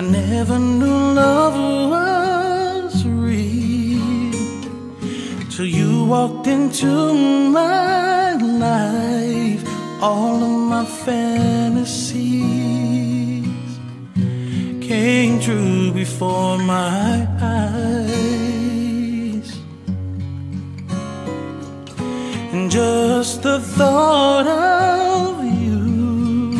I never knew love was real till you walked into my life. All of my fantasies came true before my eyes, and just the thought of you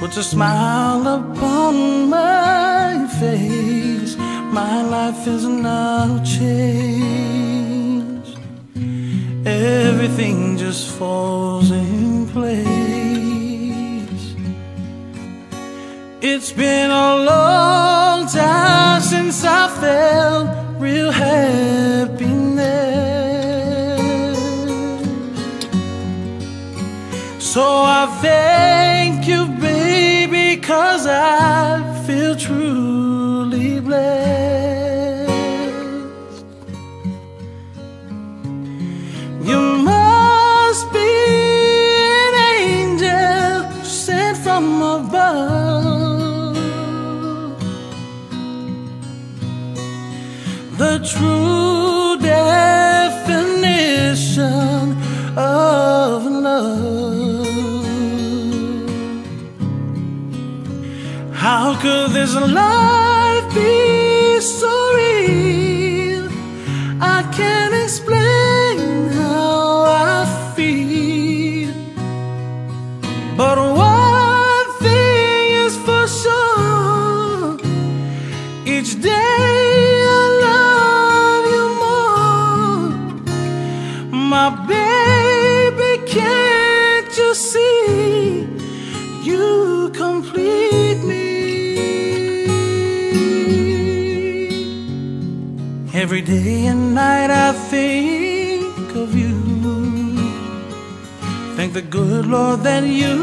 puts a smile upon my face. My life is now changed. Everything just falls in place. It's been a long time since I felt real happiness. So I could this day and night I think of you. Thank the good Lord that you,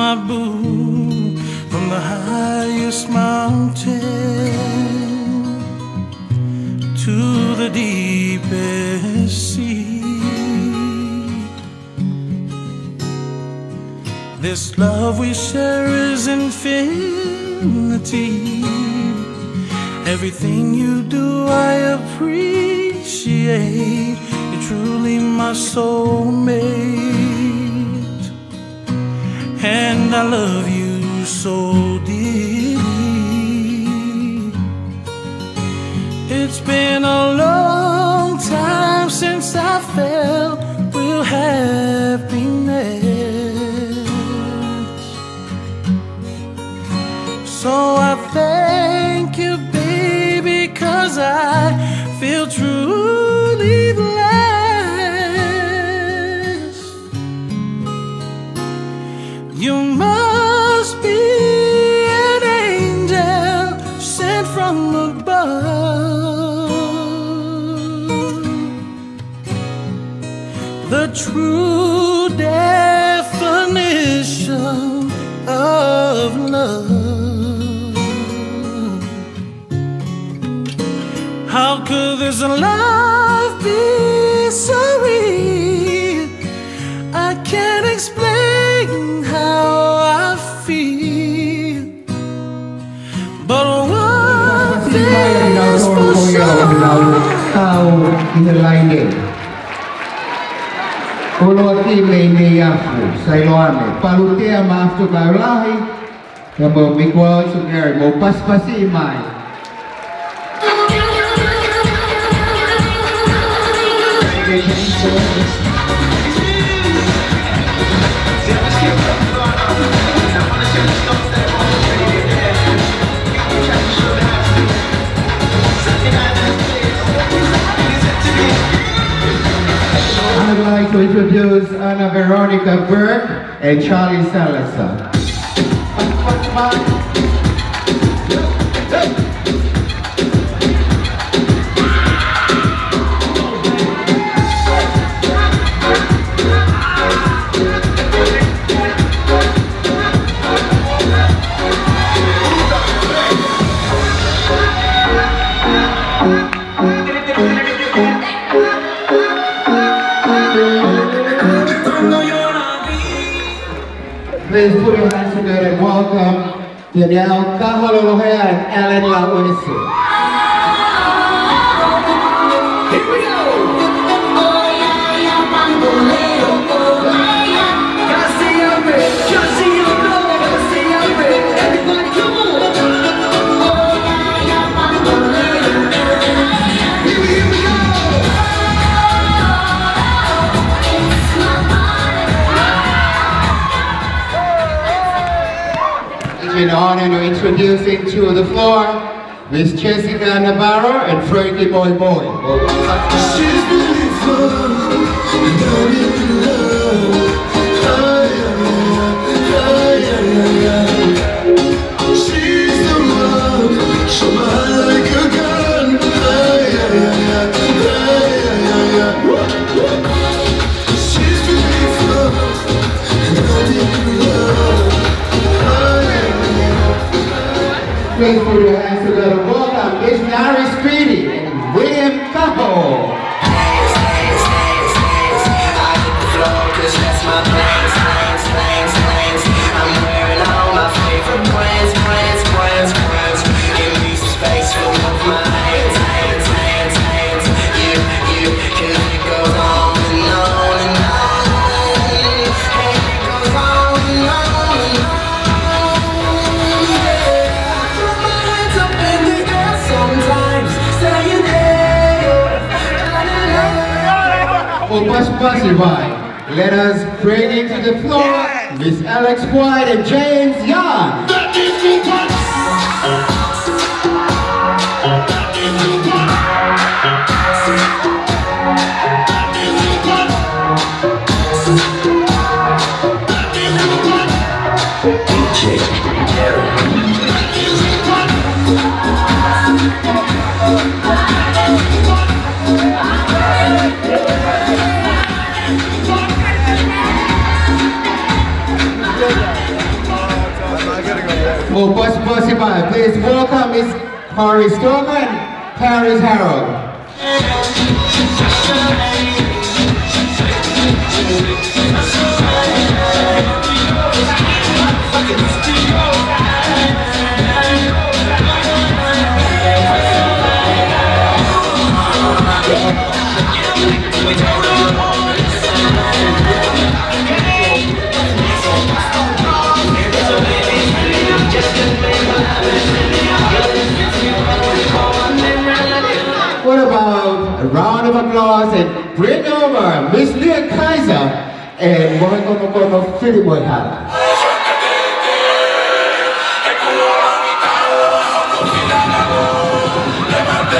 my boo, from the highest mountain to the deepest sea. This love we share is infinity. Everything you do, I appreciate. You're truly my soulmate. And I love you so deeply. It's been a long time since I felt true Ceylon. Palutea maaf tu barai. Yang bermikul sungai. Mau pas-pasi mai. I'd like to introduce Anna Veronica Burke and Charlie Salazar. Please put your hands together and welcome Danielle Kahalohea and Ellen Lauesu. In honor to introducing to the floor Miss Jessica Navarro and Frankie Boy Boy. Please put your hands together. Welcome, Miss Larry Speedy Bus Let us bring into the floor. Miss Alex White and James Young. Oh. Please welcome Miss Corey Stoneman, Paris Harold. Applause and bring over Miss Leah Keiser and mga kono-kono Philly Boy Hala.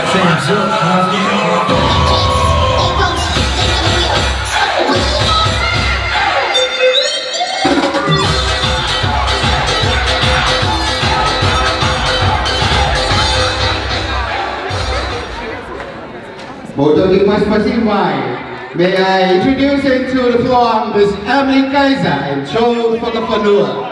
Fans up, Mas Pasimay. May I introduce into the floor Miss Emily Keiser and Joe Pagapanua.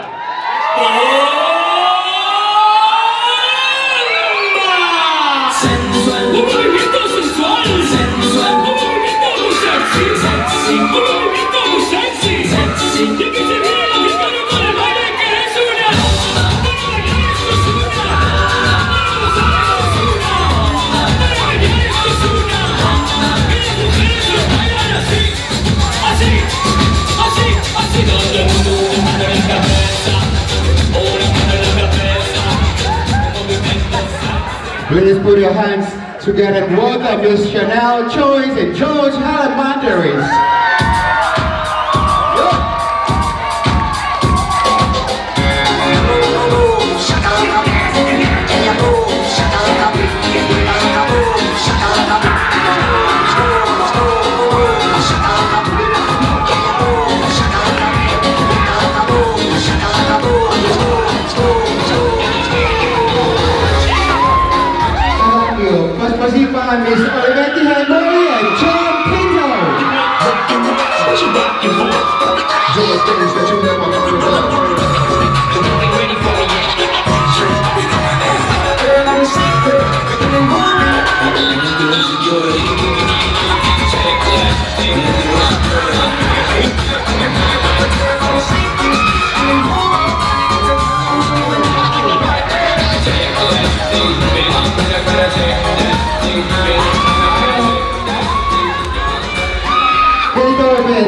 Please put your hands together and welcome Miss Chanel Choice and George Halamandaris. Pasipan Miss Olivetti Henry and John Pinto. Doing things that you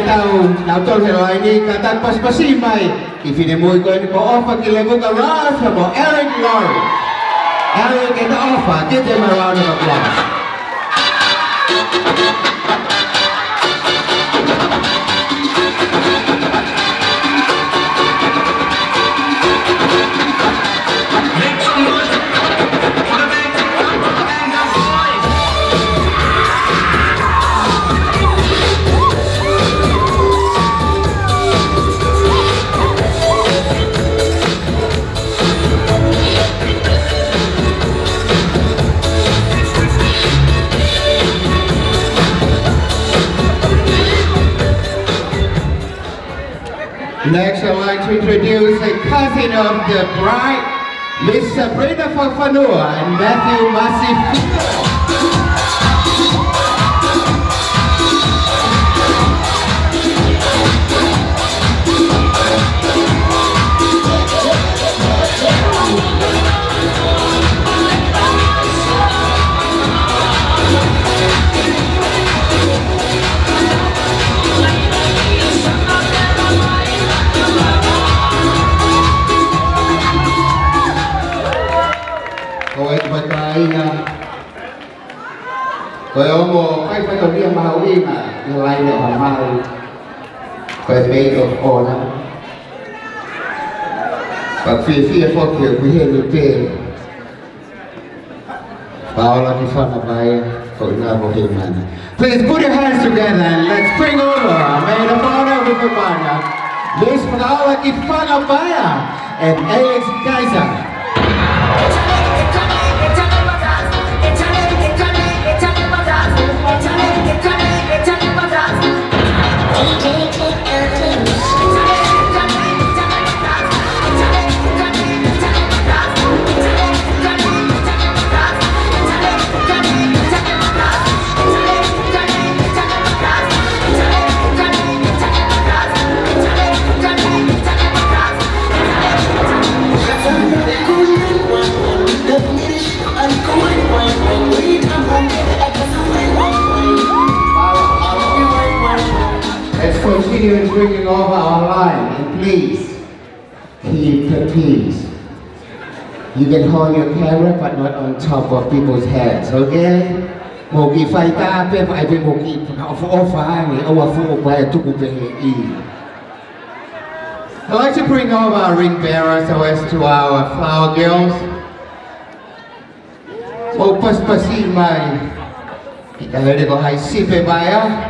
tau nautol helai ni kata pas pasimay. Ifinimui ko ni ko offer kila ko ka ras mo Eric Laurie. Eric and offer, give them a round. The bride, Miss Sabrina Fafanua and Matthew Massif. Kowe omo kai pa dia mau ina nilai na mahal Kowe made of honor But fi fi fo ke ku he ni pe Paola di fana bai ko ina mo ke man Please put your hands together and let's bring over. A maid of honor with banner Miss Paola di fana bai and You can hold your camera, but not on top of people's heads, okay? Mogi fighter, pep, I be mogi. Of offer, I our four by a tuku I'd like to bring over our ring bearers so to our flower girls. O paspasin mai, kita lele bahai sipe bayar.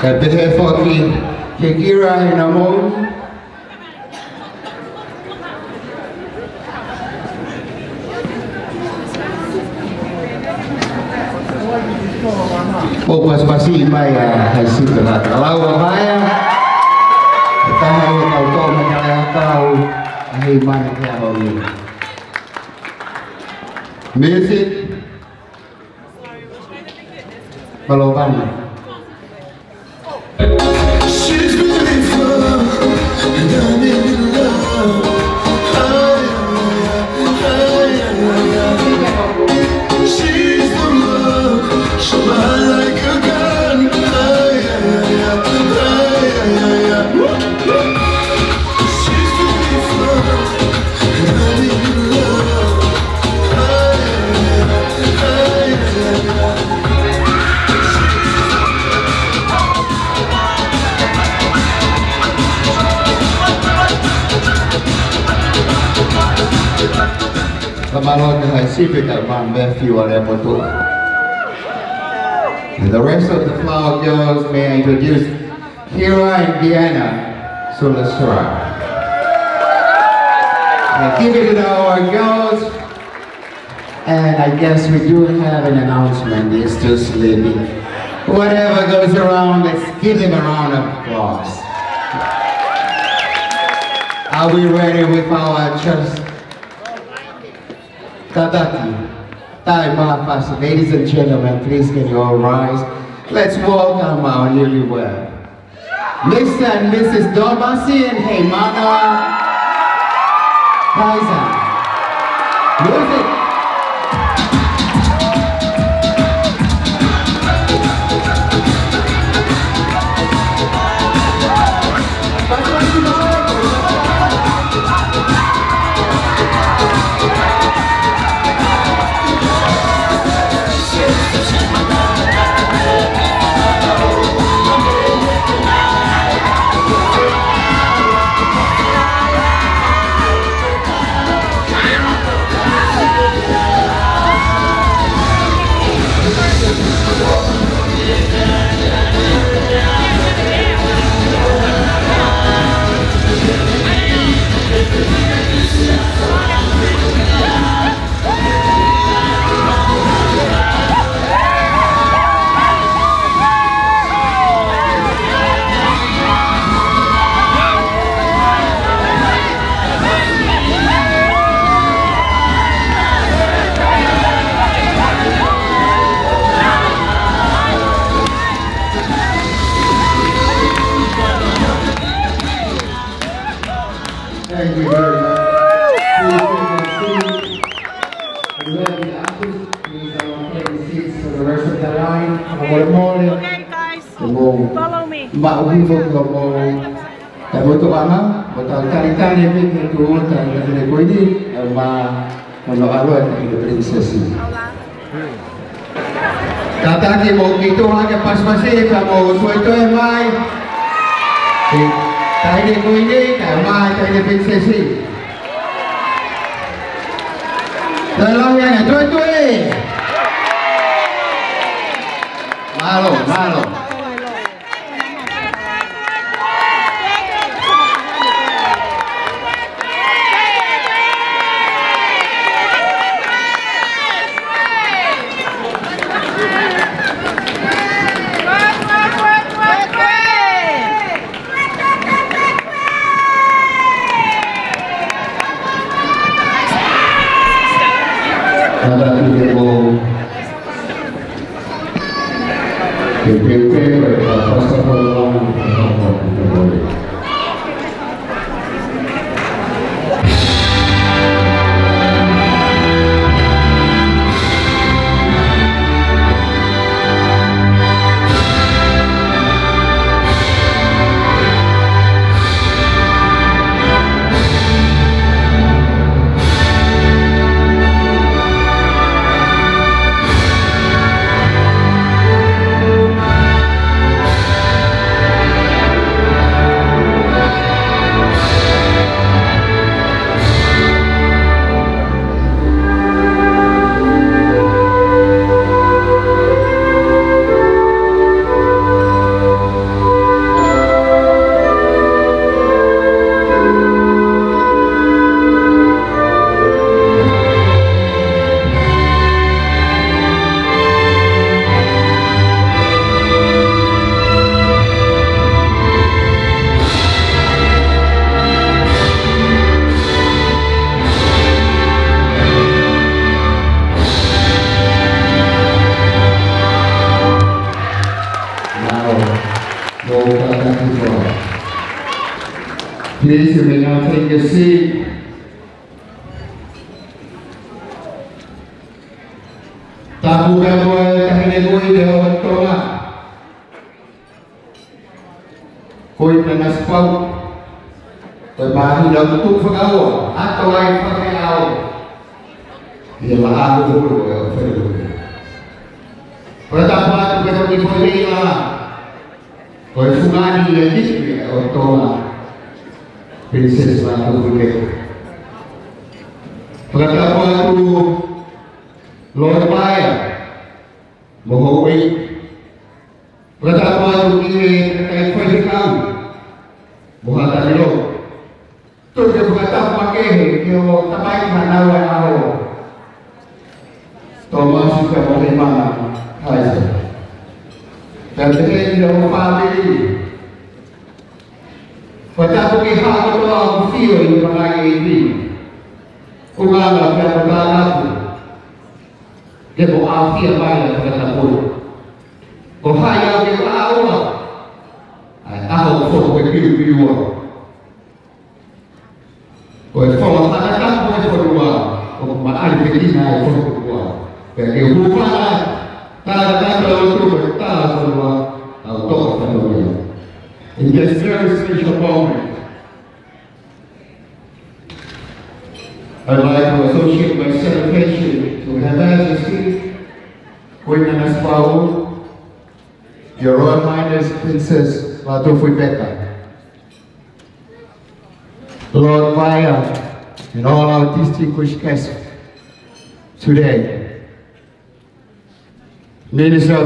Kabehe Foki Kekira Inamon Oh pas pasti Maya hasil berat kalau Maya kita harus tahu kau menyalah kau iman kau Music. Kalau kamu Kamalon hai sipit al man Matthew Alemoto. And the rest of the flower girls may I introduce Kira and Diana Sulasura. And give it to our girls. And I guess we do have an announcement. They're still sleeping. Whatever goes around, let's give them a round of applause. Are we ready with our just Tadaki. Taimafasi. Ladies and gentlemen, please can you all rise? Let's welcome our newlywed. Mr. and Mrs. Domasi and Heimana Keiser. Music فضل Butuh itu, dan kau ini, mau hanya pas yang kau ini. Tolong yang itu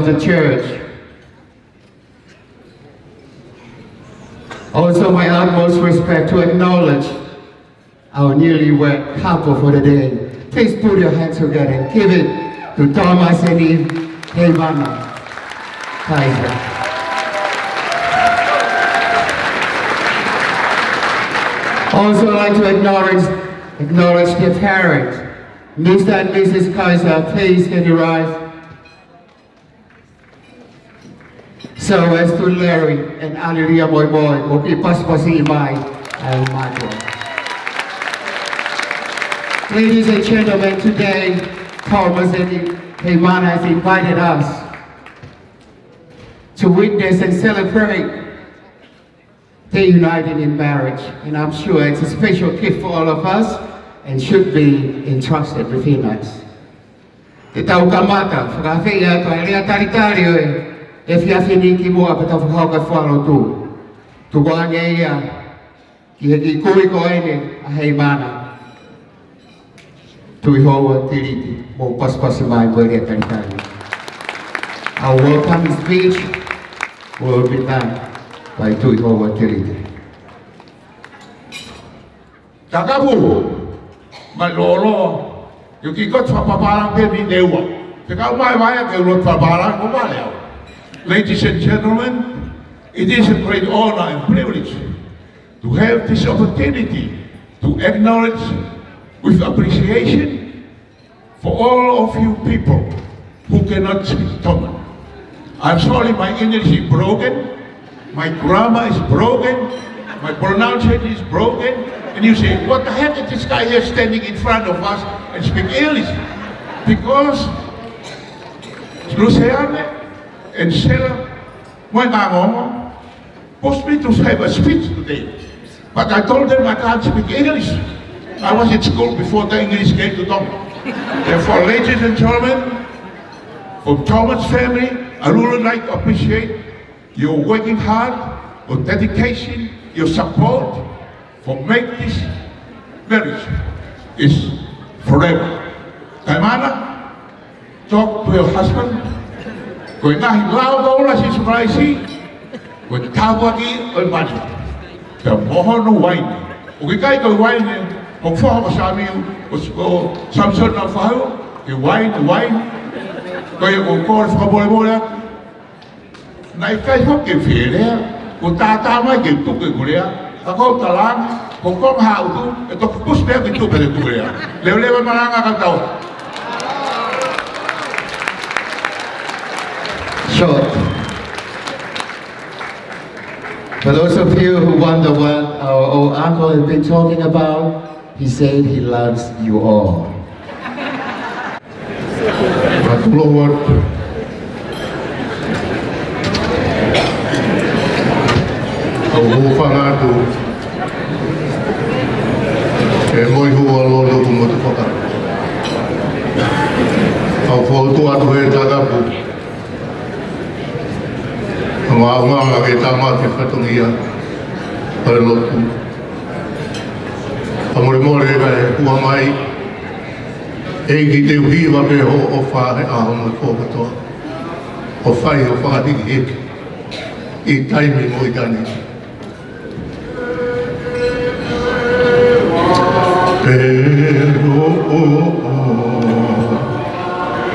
the Church, also my utmost respect to acknowledge our newlywed couple for the day. Please put your hands together and give it to Thomas and Eve Hevana Keiser. Also I'd like to acknowledge, acknowledge their parents. Mr. and Mrs. Keiser, please can you rise? So as to Larry and Aliria Boy Boy, Imai, and Michael. Ladies and gentlemen, today, Thomas and Heimana has invited us to witness and celebrate their uniting in marriage. And I'm sure it's a special gift for all of us and should be entrusted within us. Te tau kamata, whakawhia to e rea FIACD kibua petafukau kafuano tu tukuange ia kiheki kui koine aheimana tuihoa tiriti mo paspasi mai bweria karitani a welcome speech will be done by tuihoa tiriti Takabu malolo yuki ko twa papara pe ni dewa Tekau mai mai ke lo twa papara ko maleo Ladies and gentlemen, it is a great honor and privilege to have this opportunity to acknowledge with appreciation for all of you people who cannot speak Tongan. I'm sorry my English is broken, my grammar is broken, my pronunciation is broken, and you say, what the heck is this guy here standing in front of us and speak English? Because Luciane and Sarah, my mom, supposed me to have a speech today. But I told them I can't speak English. I was in school before the English came to Tonga. Therefore, ladies and gentlemen, from Thomas family, I really like to appreciate your working hard, your dedication, your support for make this marriage is forever. Kaimana, talk to your husband. Goed, nou, laat we alles eens reizen. Goed, tabak hier, een man. De mohon wijn. Oké, kijk, de wijn. Ook voor hem, Samuel. Samson, nou, vrouw. De wijn, de wijn. Kan je ook kort van boven worden? Nou, ik kijk ook in veel, hè. Goed, tata, maar ik heb het ook in Korea. Dan komt er lang. Hongkong houdt u. En toch, hoe sterk ik het ook maar lang aan. Short. For those of you who wonder what our old uncle has been talking about, he said he loves you all. Lord, au hūwhanga tu e. Ngā unga ngā ke tama te whatungia pare lotu. A more more e kai kua mai e ki te uhiwa pe ho o whahe a homo e kōkatoa. O whai o whakatiki heke. I taimi mo i tani. Pero o o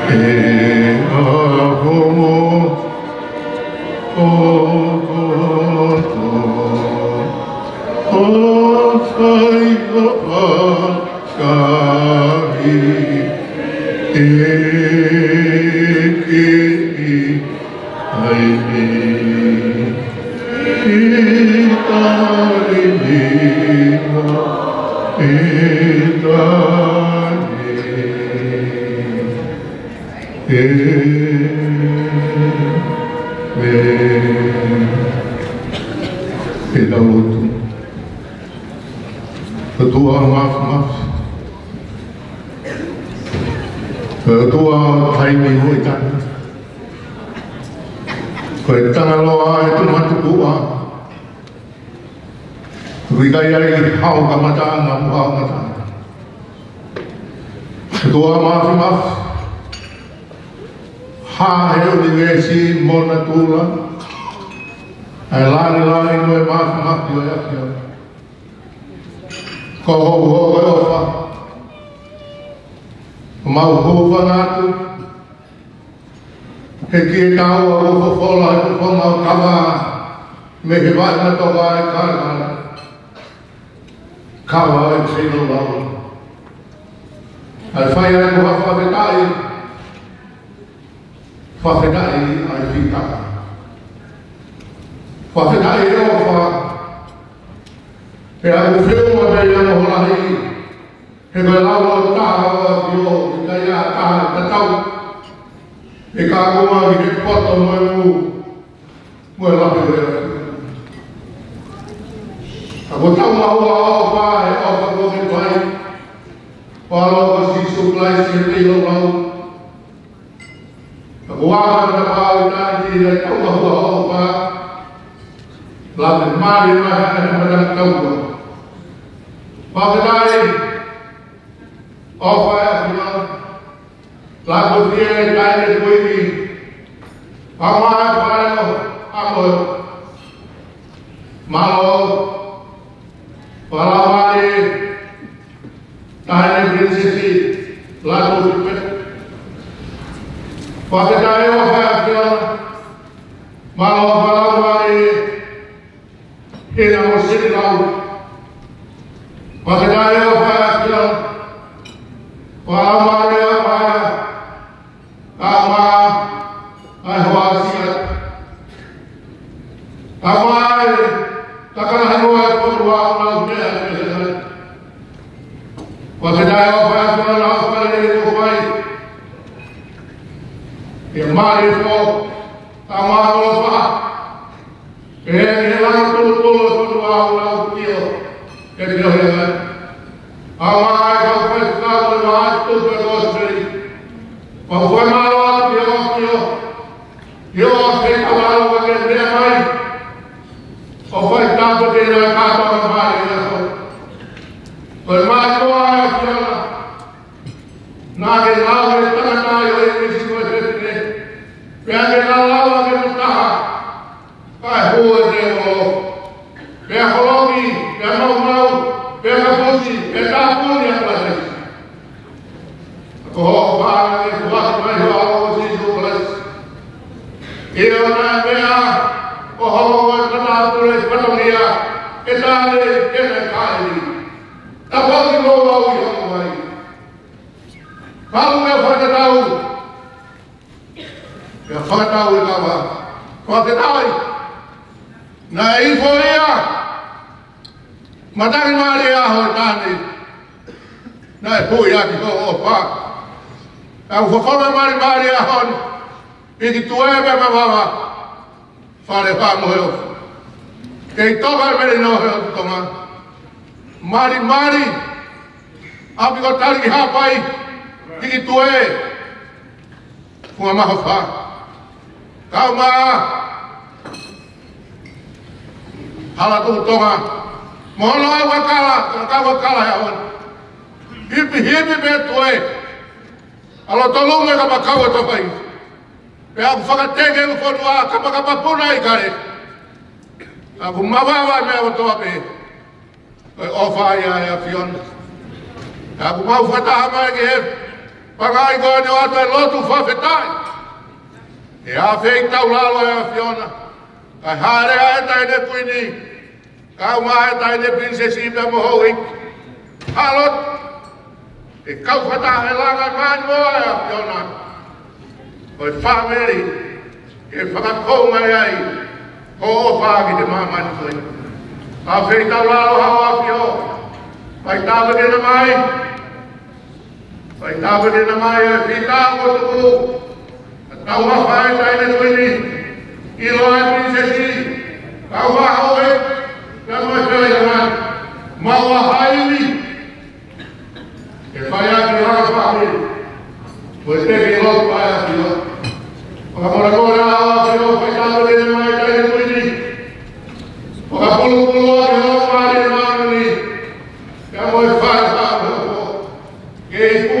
e a homo whakahi kāna tō wāi kāna. Kā wāi tēnō lāu. Ai whai ai kua whawhetai. Whawhetai ai whitaka. Whawhetai e o whā. He ai u whiuma mei ana ho lahi. He mei lāu o tāha wā ki o. He kāna tāha e kā kākuma ki te kōtau mai You might have to. mi hapai ki tue kua maha wha kau ma hala tuku tonga. Mohono ai wakala tonga kau wakala hea on hipi hipi pe tue alo tolunga kama kau atopai pe aku whakateke ku fotua kapa puna i kare. Aku mawawa mea wotoa pe oi ofa ia ia fionda Ya ku mau fata hama ke hef. Pangai ko ane watu e lotu fafetai. E a fei tau lalo e a fiona. Kai hare a etai ne kuini. Kai uma a etai ne princesi ipe mo hou hiki. Halot. E kau fata e langa mani mo e a fiona. O e whaameri. E whakakou mai ai. Ko o whaagi te mamani kuini. A fei tau lalo hau a fiona. Pai tāle mai. Pai tāle mai. Pai tāwa na mai e pi tāwa tuku. A tau mawha e taine tuini. I loa a tui se si. Tau mawha oe. Ka mua te oi. Maua haini. E pai a ki hara pahuri. Koe te ki lo pai a ki lo. Oka mora kora a oa te o pai tāwa na mai taine tuini. Oka pulu pulu oa te hara pahuri. Ka mua e pai a pahuri. Ke i.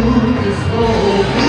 Oh, oh.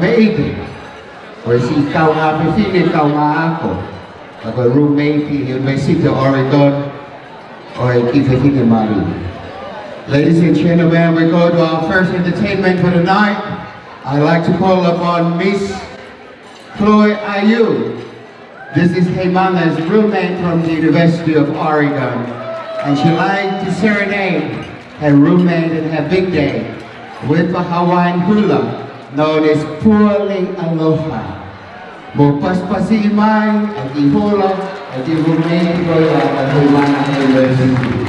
Paghawa tu pag maigi. O si kau nga kau nga ako. Ako roommate in of Oregon. or. Ladies and gentlemen, we go to our first entertainment for the night. I'd like to call upon Miss Chloe Ayu. This is Heimana's roommate from the University of Oregon. And she likes to serenade her roommate and her big day with a Hawaiian hula known as Puli Aloha. Mo paspasi imay at ihula at i-roommate ko at Heimana University.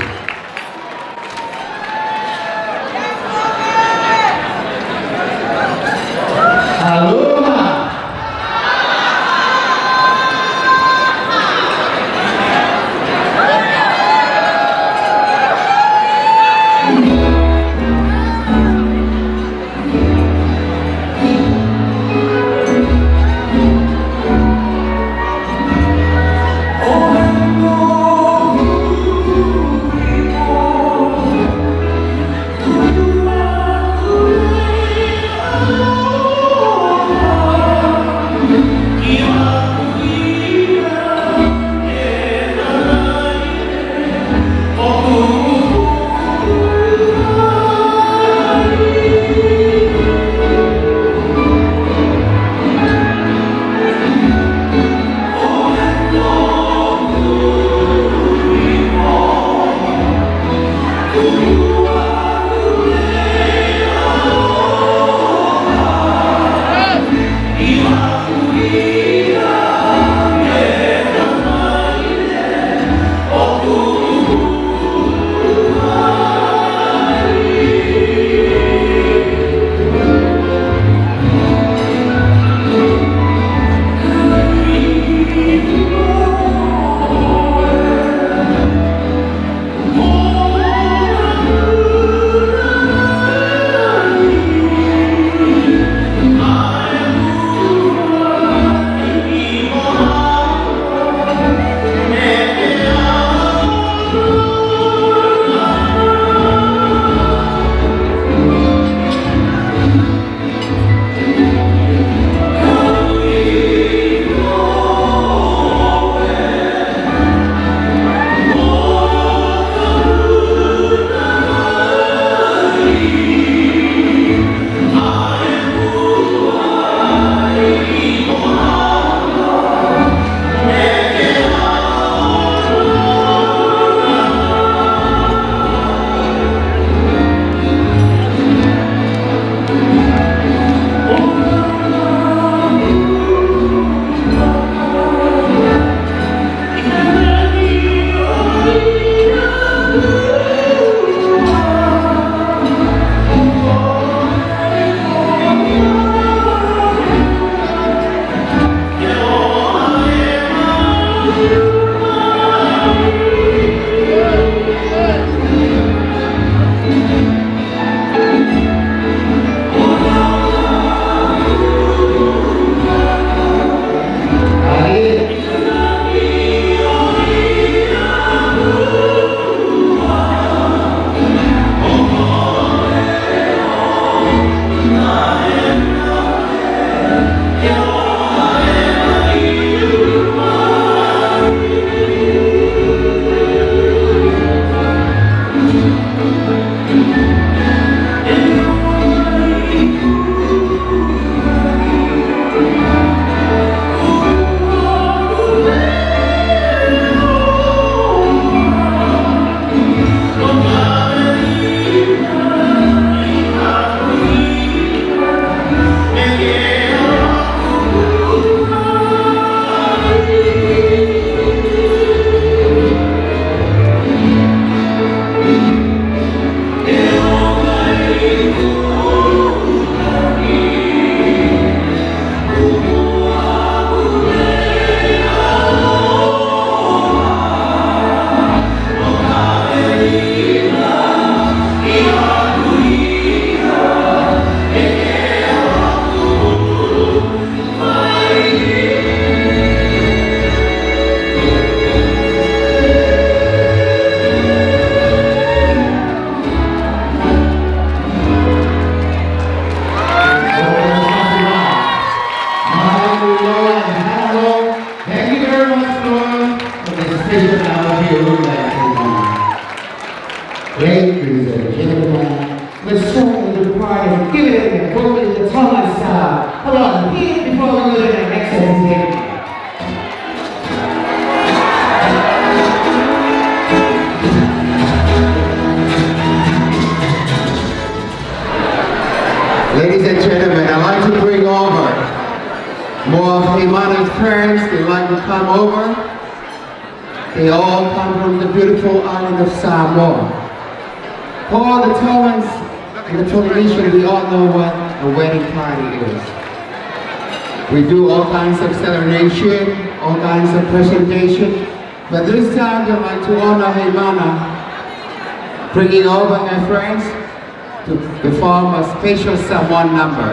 Special Samoan number.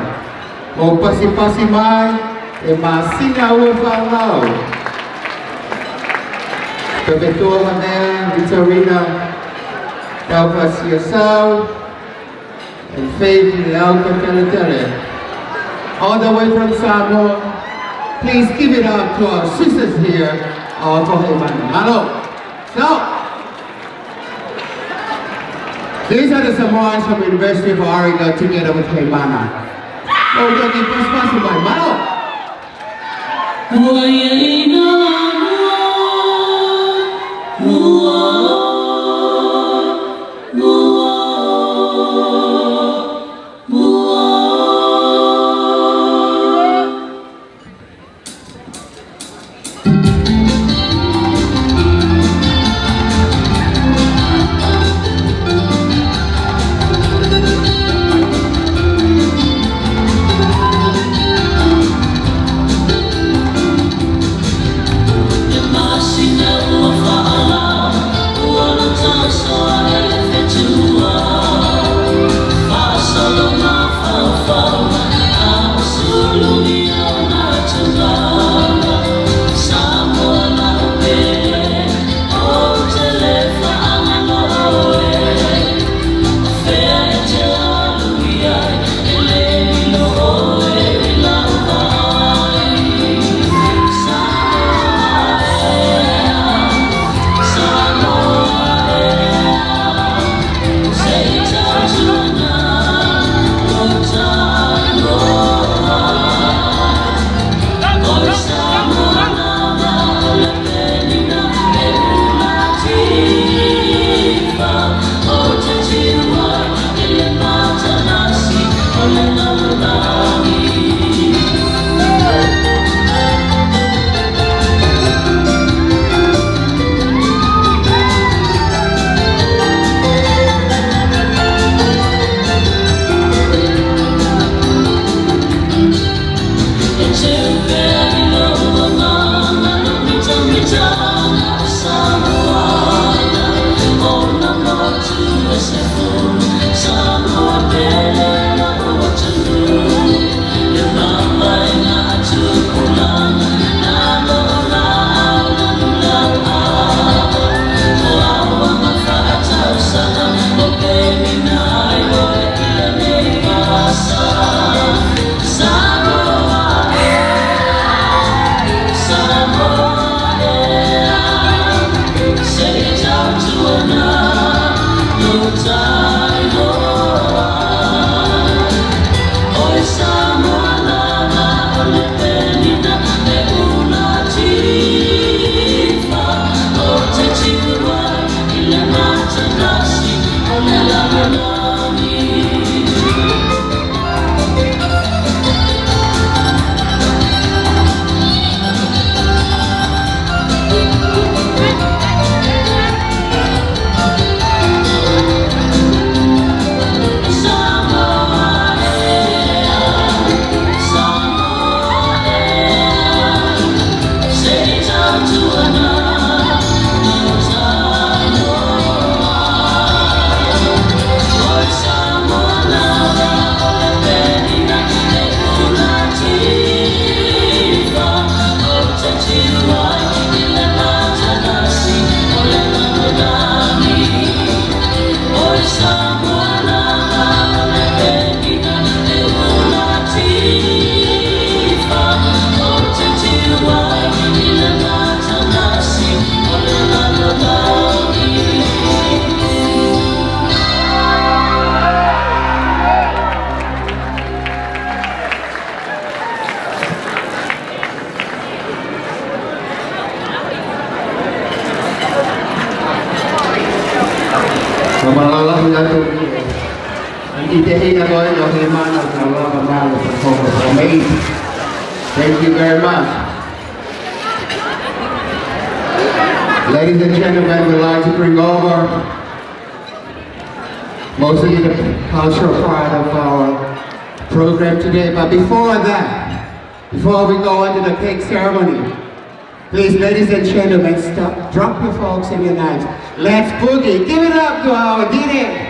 O pasi pasi mai, e masina ua whanau. Pepetua Manea, Vitorina, us yourself, and Faith Leauka Teletele. All the way from Samoa, please give it up to our sisters here, our Koheman Malo. So, these are the Samoans from University of Oregon together with Heimana. Oh, lagi pas-pas by Malo. Today. But before that, before we go into the cake ceremony, please, ladies and gentlemen, stop, drop your forks and your knives. Let's boogie. Give it up to our DJ.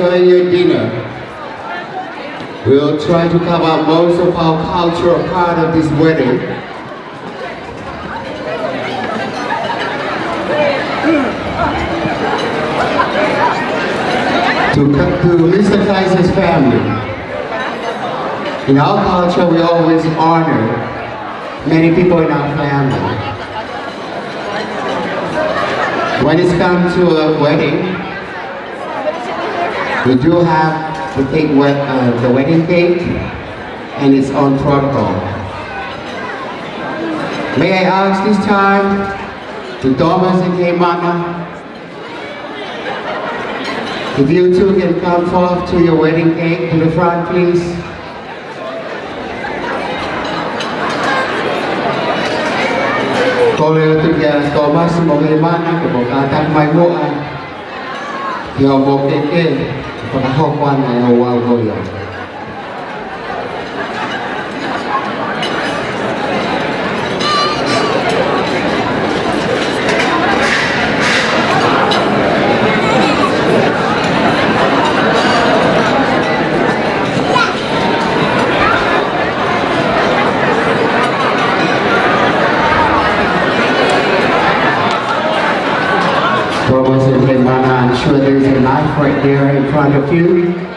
Enjoying your dinner, we'll try to cover most of our cultural part of this wedding. To, to Mr. Keiser's family. In our culture, we always honor many people in our family. When it's come to a wedding, we do have take wed- uh, the wedding cake and its on protocol. May I ask this time to Thomas and Heimana, if you two can come forth to your wedding cake to the front, please. Kalau tu dia Thomas mo Heimana, kung katak may Yang bokeke, pakahokuan ayaw wago yan. sure there's a knife right there in front of you.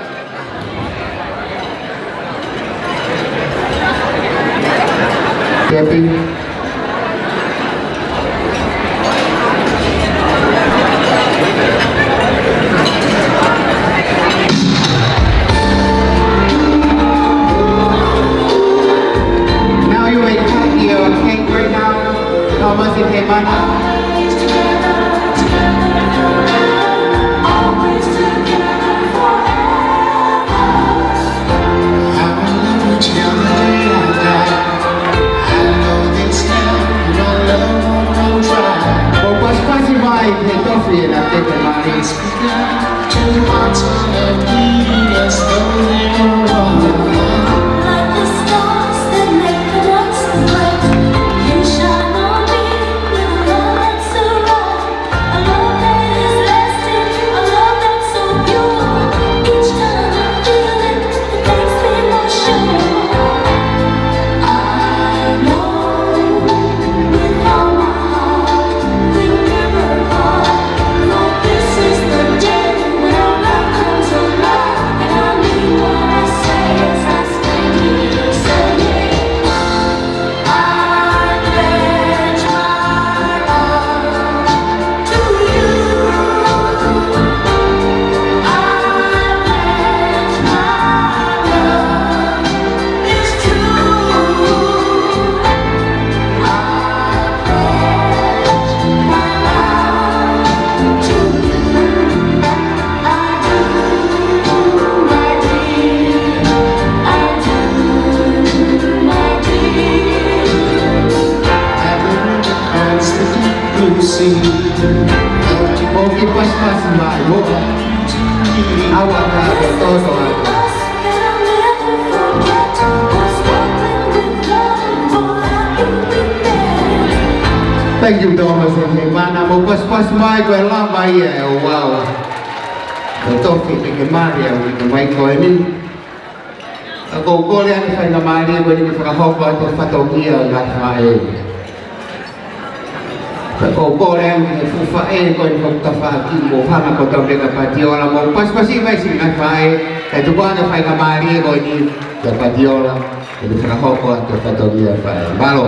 Rafael Amari, ogni per Badiola, e Luciana Coppola, che ha fatto via. Valo.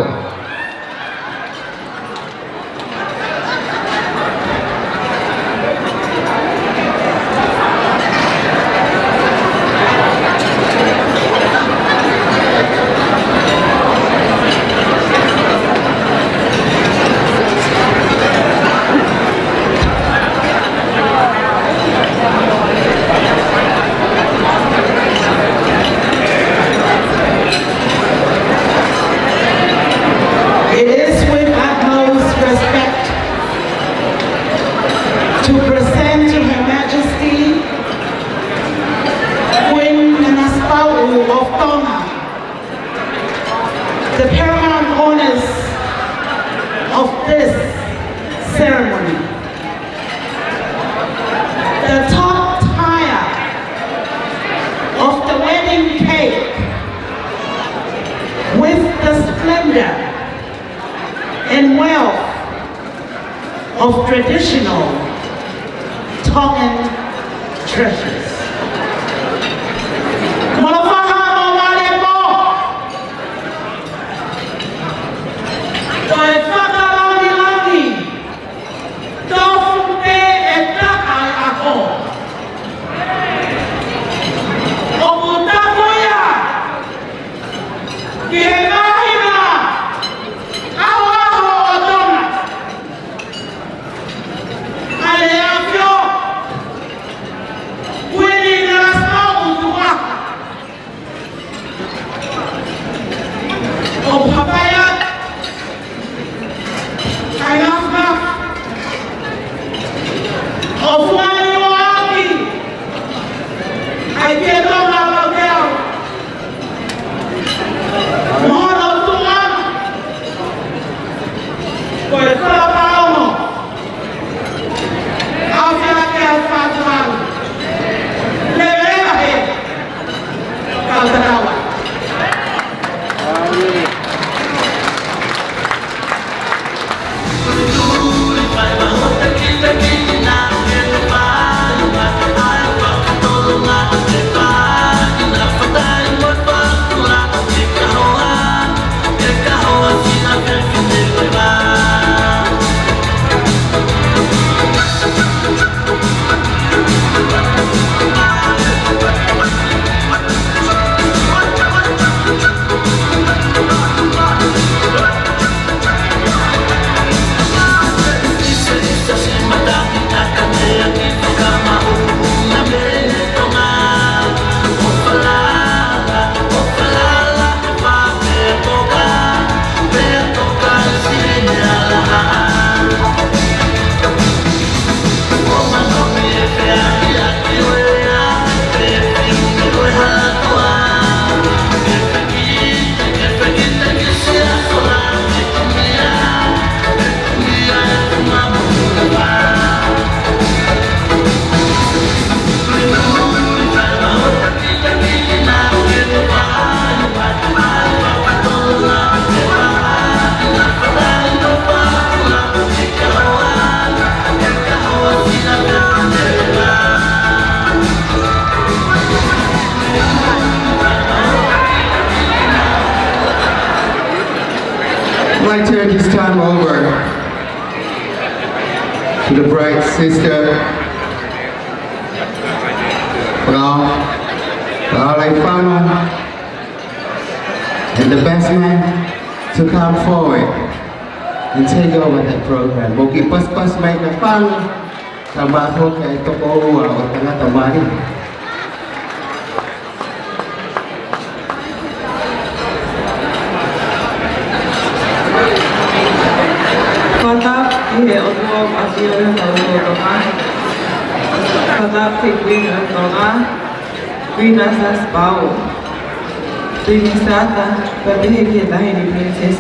Hivi sasa fadhili ambaye ni Princess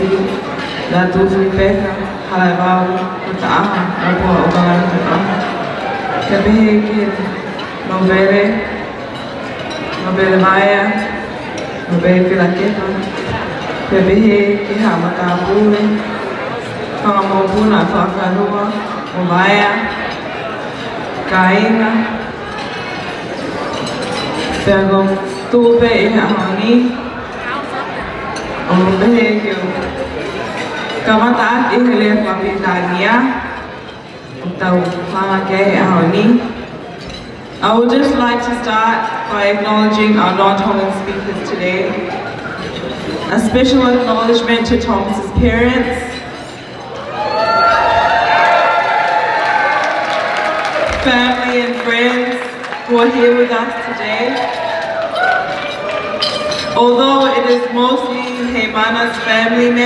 na tuzi pesa halabau utaama wapo ubara utaama tabihi kin novere novere maya novere kila kitu tabihi kiha matabule kama mabuna fakarua ubaya kaina Pegou tu bem a Rani Thank Belgio. Kamataan Inglês na Britânia, então Honi. I would just like to start by acknowledging our non-Tongan speakers today. A special acknowledgement to Thomas's parents, family and friends who are here with us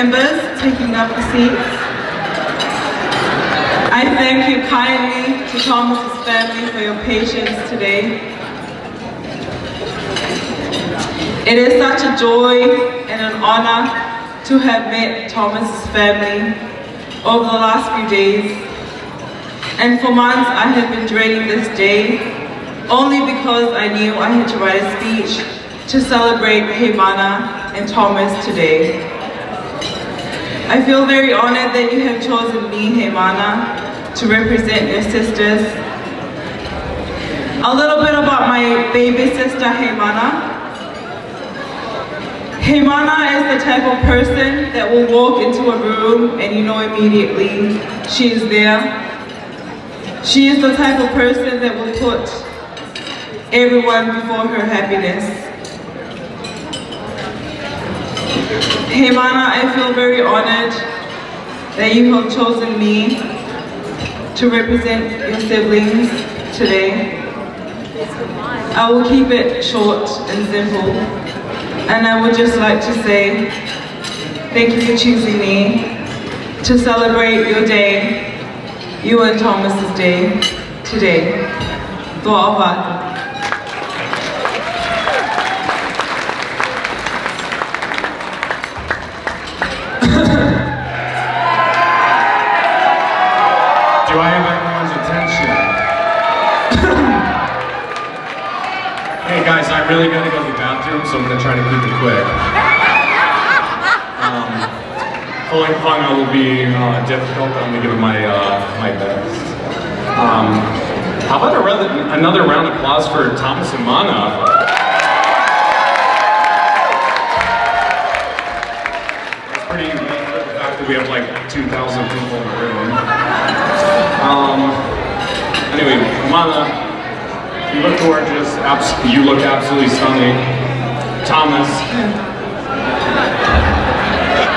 members taking up the seats, I thank you kindly to Thomas's family for your patience today. It is such a joy and an honor to have met Thomas's family over the last few days and for months I have been dreading this day, only because I knew I had to write a speech to celebrate Heimana and Thomas today. I feel very honored that you have chosen me, Heimana, to represent your sisters. A little bit about my baby sister, Heimana. Heimana is the type of person that will walk into a room and you know immediately she is there. She is the type of person that will put everyone before her happiness. Heimana, I feel very honored that you have chosen me to represent your siblings today. I will keep it short and simple. And I would just like to say thank you for choosing me to celebrate your day you and Thomas's day today. Dua Do I have everyone's attention? hey guys, I really gotta go to the bathroom, so I'm gonna try to keep it quick. Um, pulling Panga will be uh, difficult, but I'm gonna give it my, uh, my best. Um, how about rather, another round of applause for Thomas and Mana? It's pretty unique, the fact that we have like 2,000 people in the room. Um, anyway, Mana, you look gorgeous. Abs- you look absolutely stunning. Thomas,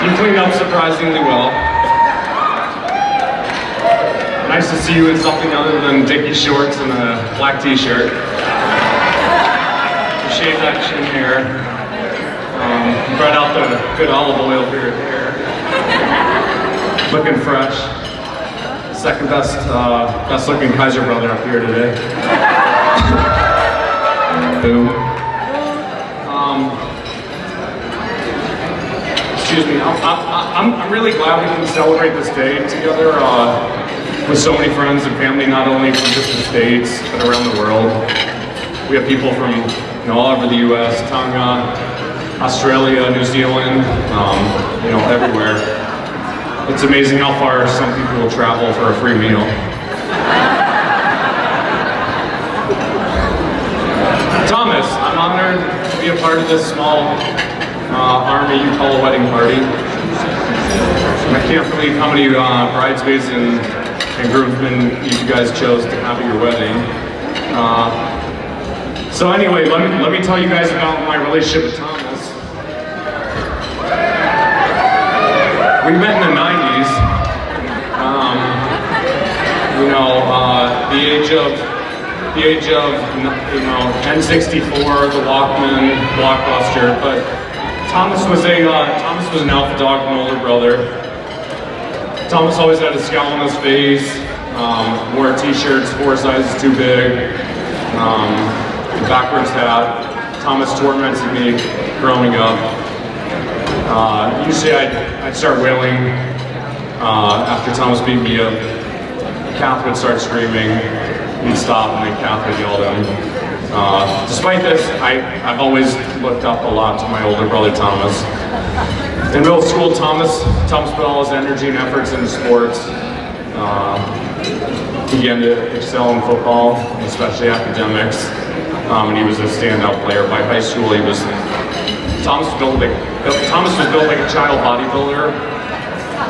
you cleaned up surprisingly well. Nice to see you in something other than Dickie shorts and a black t-shirt. You shaved that chin hair. Um, brought out the good olive oil for your hair. Looking fresh second best, uh, best looking Keiser brother up here today. Boom. Um, excuse me, I'm, I'm, I'm really glad we can celebrate this day together uh, with so many friends and family, not only from just the States, but around the world. We have people from you know, all over the US, Tonga, Australia, New Zealand, um, you know, everywhere. It's amazing how far some people will travel for a free meal. Thomas, I'm honored to be a part of this small uh, army you call a wedding party. I can't believe how many uh, bridesmaids and, and groomsmen you guys chose to have at your wedding. Uh, so anyway, let me, let me tell you guys about my relationship with Thomas. We met in the you know, uh, the age of the age of you know N64, the Walkman, Blockbuster. But Thomas was a uh, Thomas was an alpha dog, an older brother. Thomas always had a scowl on his face. Um, wore t-shirts four sizes too big. Um, backwards hat. Thomas tormented me growing up. Uh, usually I'd, I'd start wailing uh, after Thomas beat me up. Would start screaming, he'd stop, and then Kath would yell at him. Uh, despite this, I, I've always looked up a lot to my older brother Thomas. In middle school, Thomas, Thomas put all his energy and efforts into sports. Uh, began to excel in football, especially academics. Um, and he was a standout player. By high school, he was Thomas was built like Thomas was built like a child bodybuilder.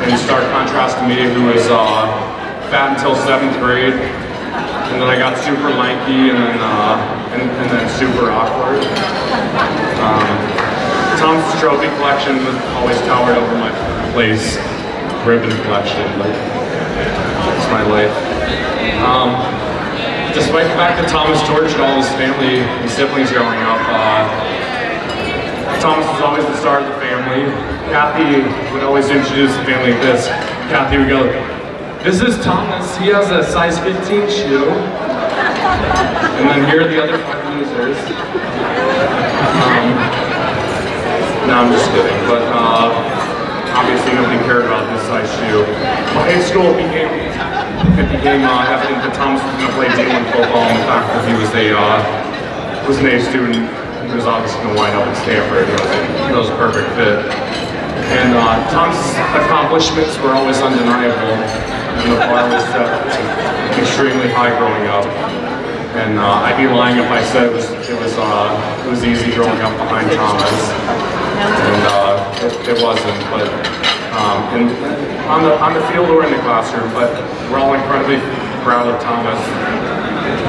In stark contrast to me, who was uh, fat until seventh grade, and then I got super lanky, and then uh, and, and then super awkward. Um, Tom's trophy collection always towered over my place, ribbon collection, but it's my life. Um, despite the fact that Thomas tortured all his family and siblings growing up, uh, Thomas was always the star of the family. Kathy would always introduce the family like this. Kathy would go, this is Thomas, he has a size 15 shoe. And then here are the other five losers. Um, no, I'm just kidding, but uh, obviously nobody cared about this size shoe. By high school became, it became uh, evident that Thomas was going to play D1 football the fact that he was a, uh, was an A student he was obviously going to wind up at Stanford. He was, was a perfect fit. And uh, Tom's accomplishments were always undeniable, and the bar was set extremely high growing up. And uh, I'd be lying if I said it was it was uh, it was easy growing up behind Thomas, and uh, it, it wasn't. But um, and on the on the field or in the classroom, but we're all incredibly proud of Thomas.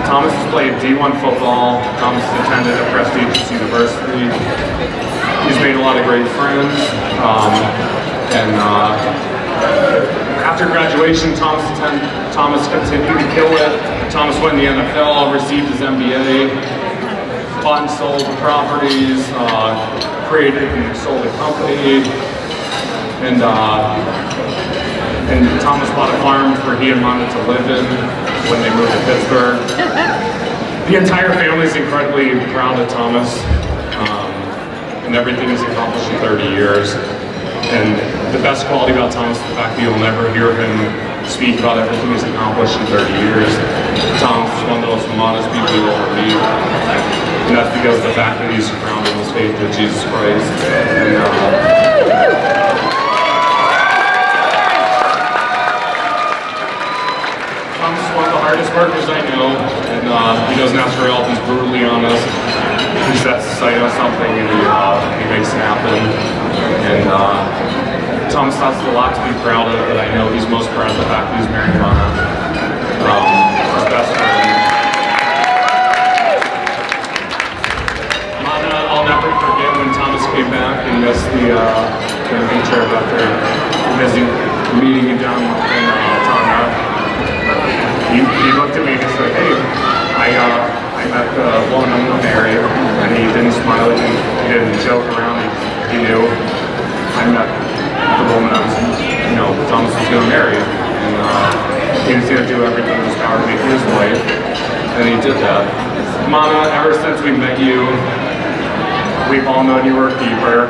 Thomas has played D1 football. Thomas attended a prestigious university. He's made a lot of great friends. Um, and uh, after graduation, Thomas, Thomas continued to kill it. Thomas went in the NFL, received his MBA, bought and sold properties, uh, created and sold a company, and uh, and Thomas bought a farm where he and wanted to live in when they moved to Pittsburgh. The entire family is incredibly proud of Thomas um, and everything he's accomplished in 30 years. And the best quality about Thomas is the fact that you'll never hear him speak about everything he's accomplished in 30 years. Thomas is one of the most modest people you'll ever meet. And that's because of the fact that he's surrounded in his faith with Jesus Christ. And, uh, is one of the hardest workers I know, and uh, he doesn't ask for help. He's brutally honest. He sets sight on something and he, uh, he makes it happen. And uh, Tom's has a lot to be proud of, but I know he's most proud of the fact that he's married Mana, um, his best friend. I'll never forget when Thomas came back and missed the, uh, the picture after missing meeting you down in uh, Tonga he, he looked at me and he said, hey, I, uh, I met the woman I'm going to marry. And he didn't smile, at didn't, he didn't joke around, he, he knew I met the woman I was, you know, Thomas was going to marry. And uh, he was going to do everything in his power to make his wife. And he did that. Mama, ever since we met you, we've all known you were a keeper.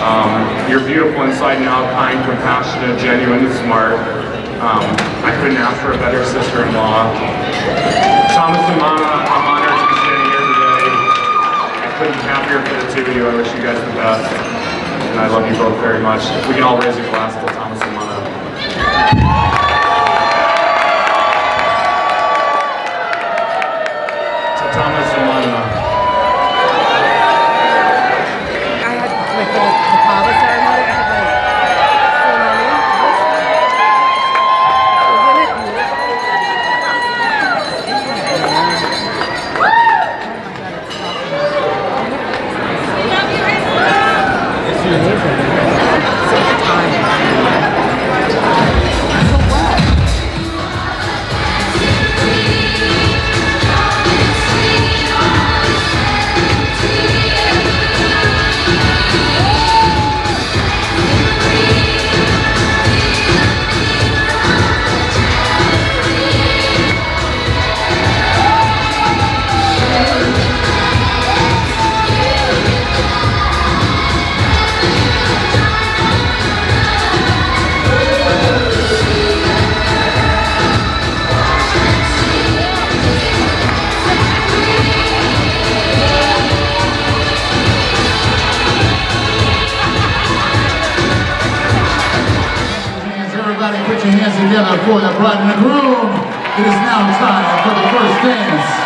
Um, you're beautiful inside and out, kind, compassionate, genuine, and smart. Um, I couldn't ask for a better sister-in-law. Thomas and Mana, couldn't be happier for the two of you. I wish you guys the best. And I love you both very much. We can all raise a glass to Thomas and Mana. Is now time for the first dance.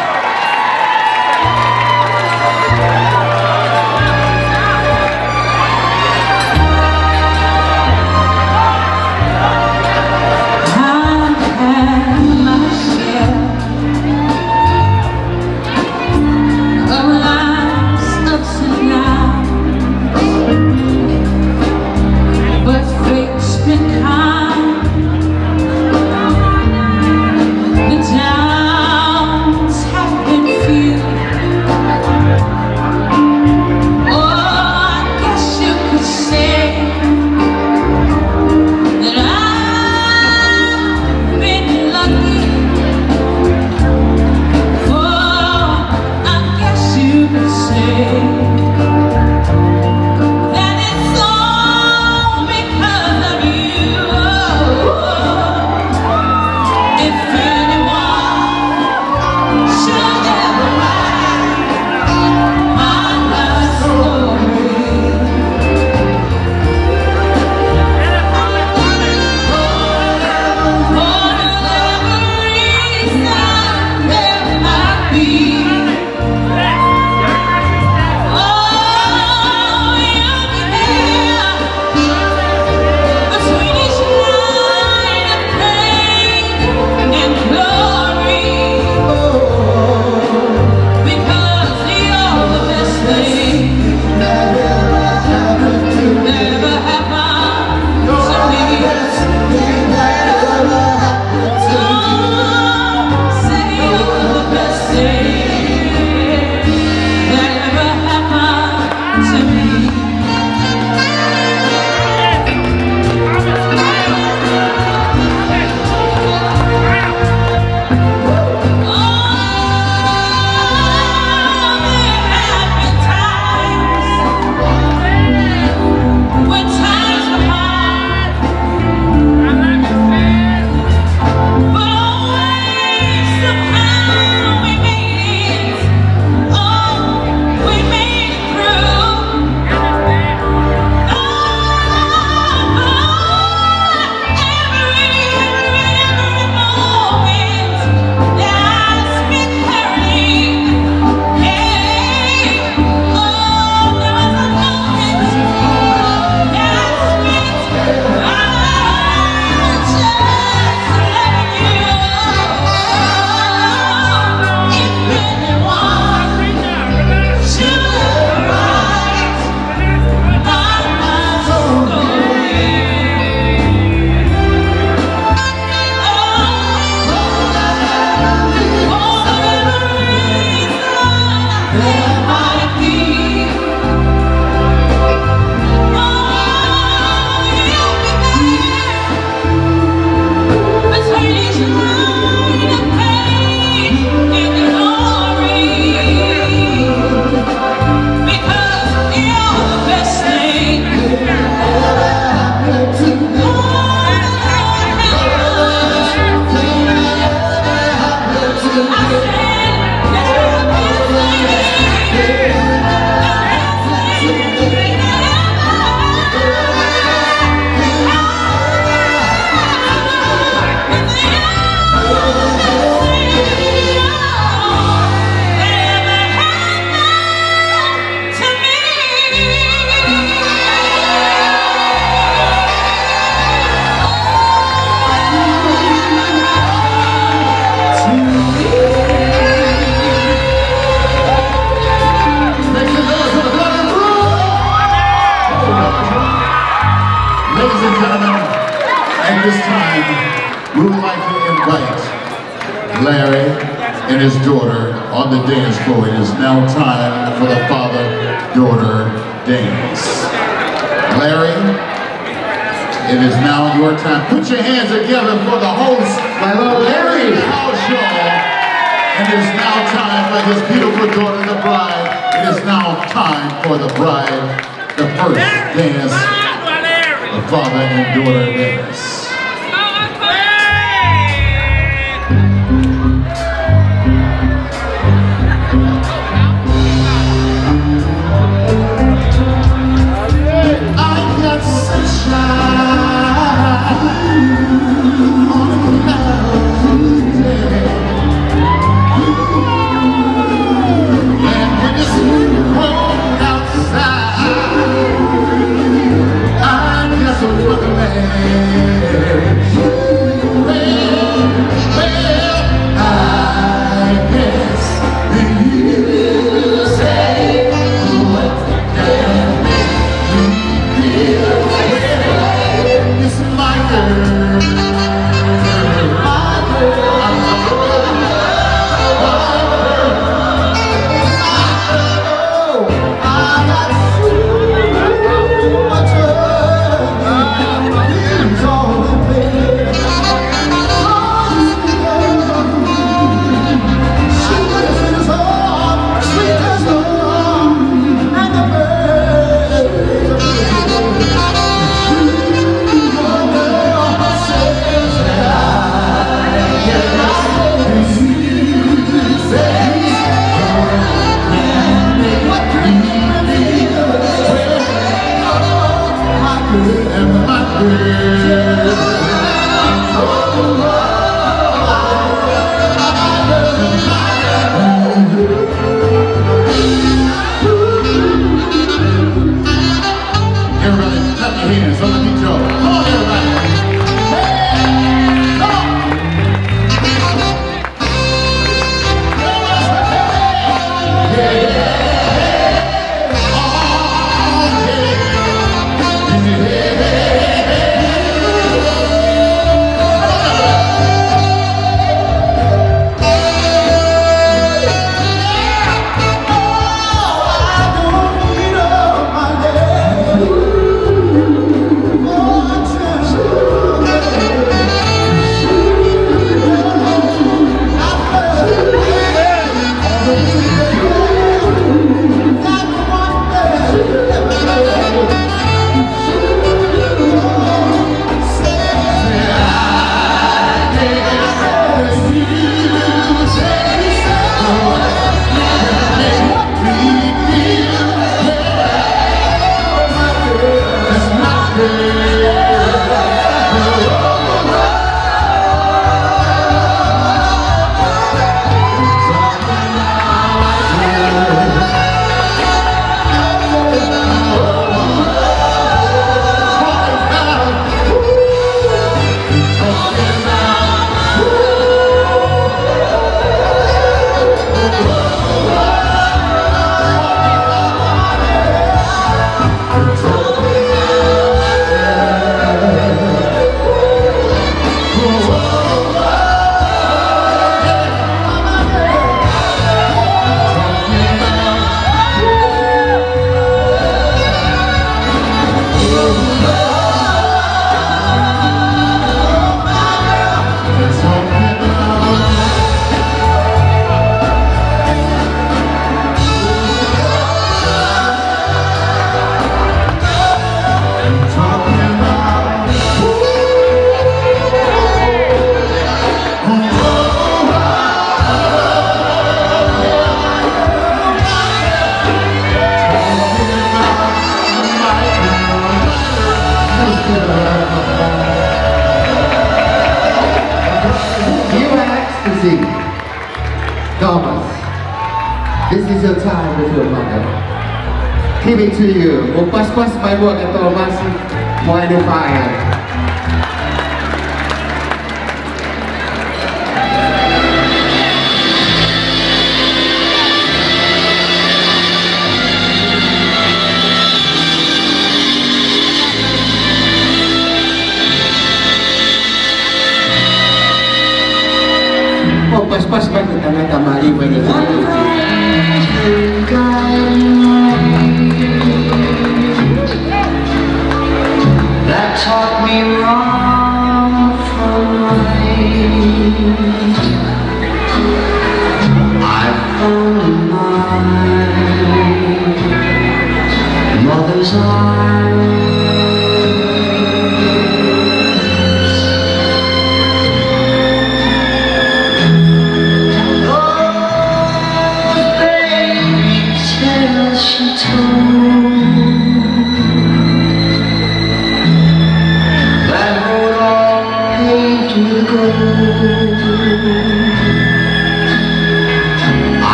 Deus.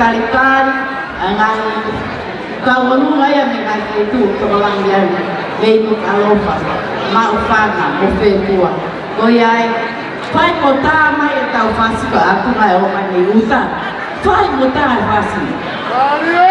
kalikan dengan kawanunga yang mengasih itu kebelang yang yaitu kalofa maufana mufetua fai kota mai tau fasi ke aku ngai omani uta fai kota fasi. Mario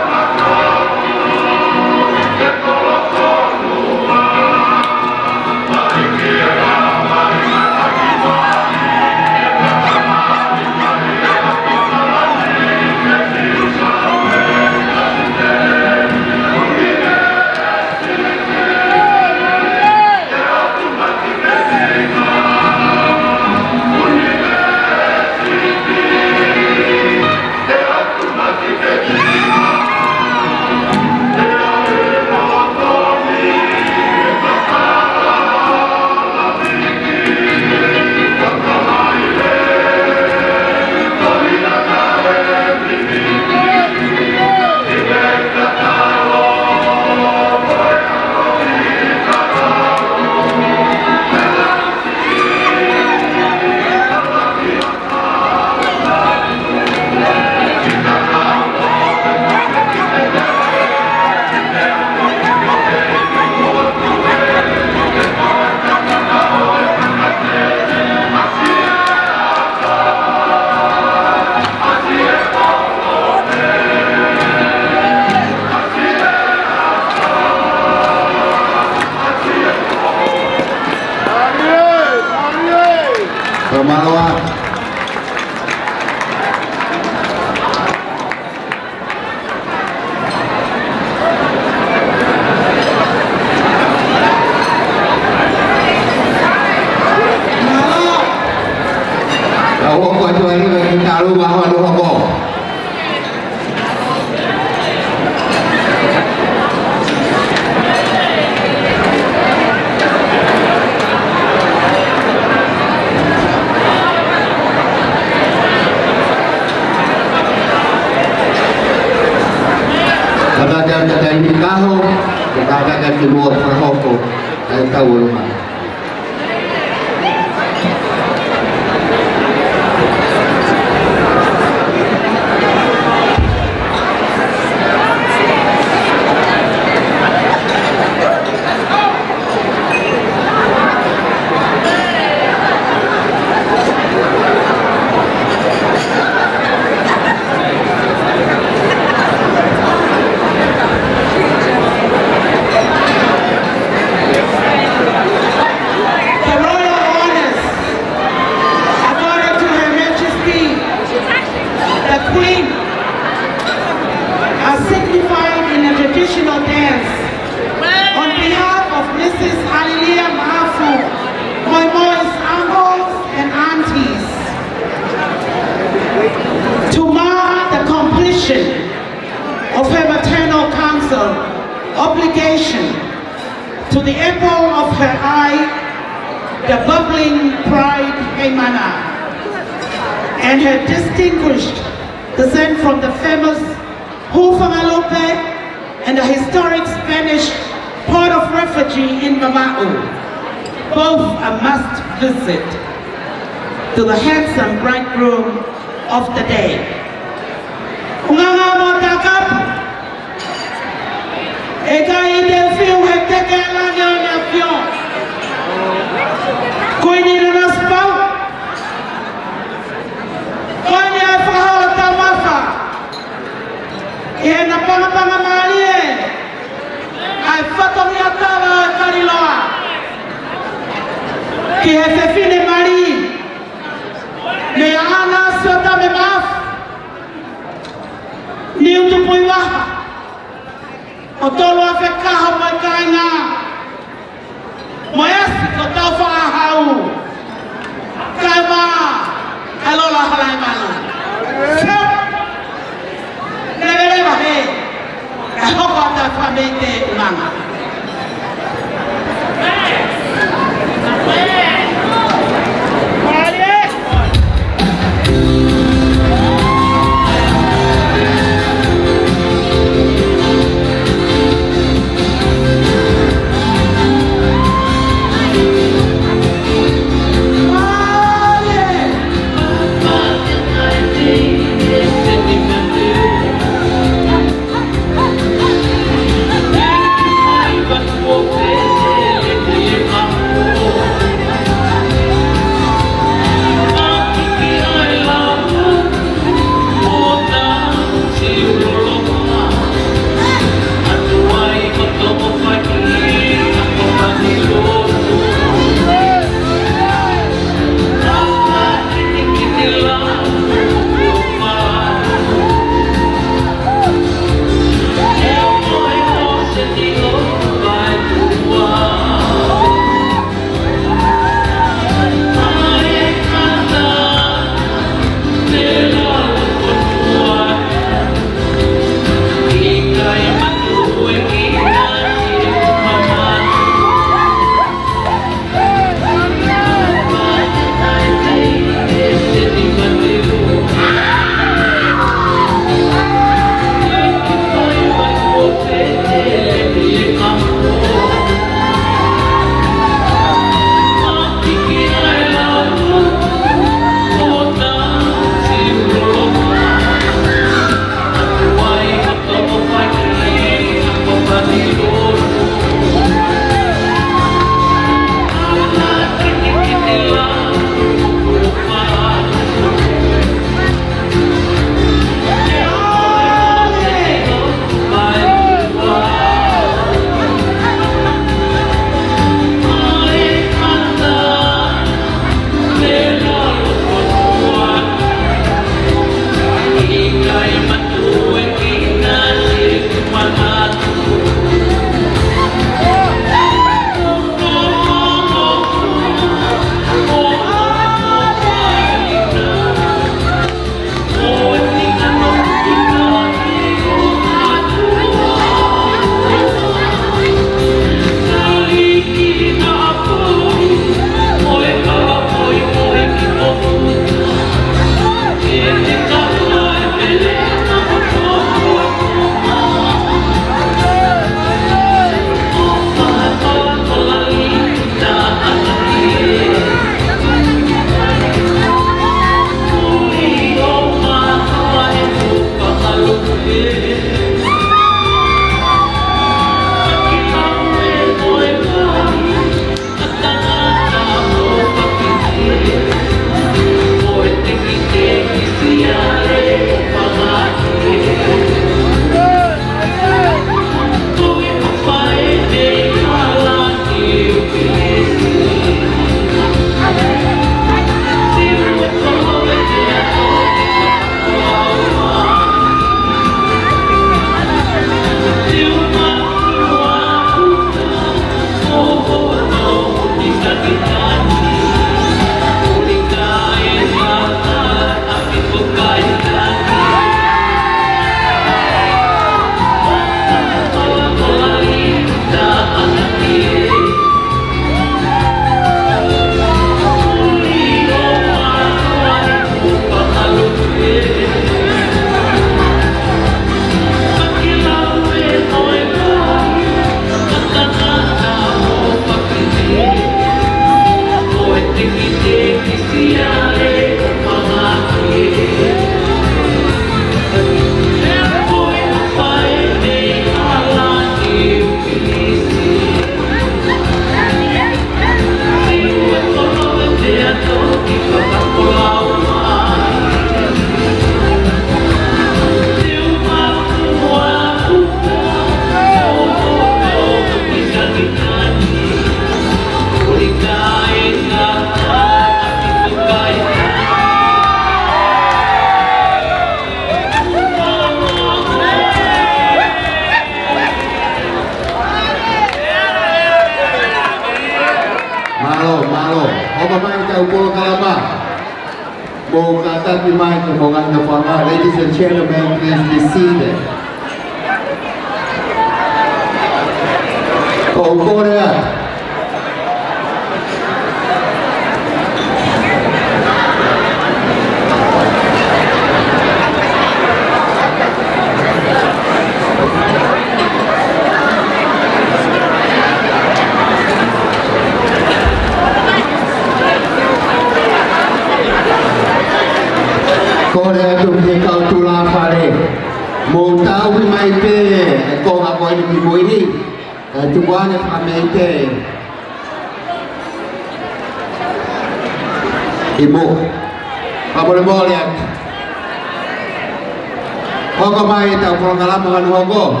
tau ko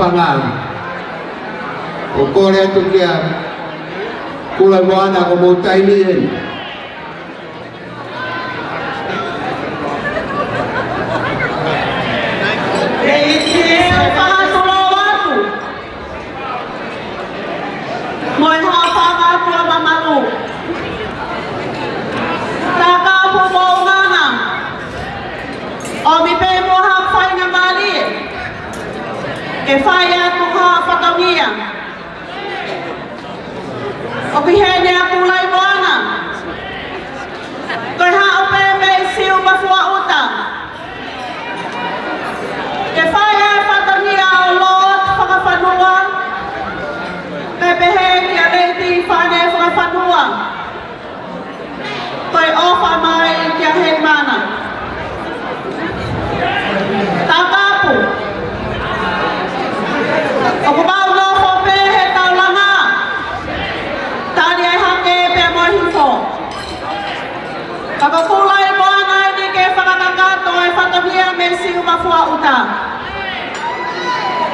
afanana ukole tukia kula bwana kumuutailie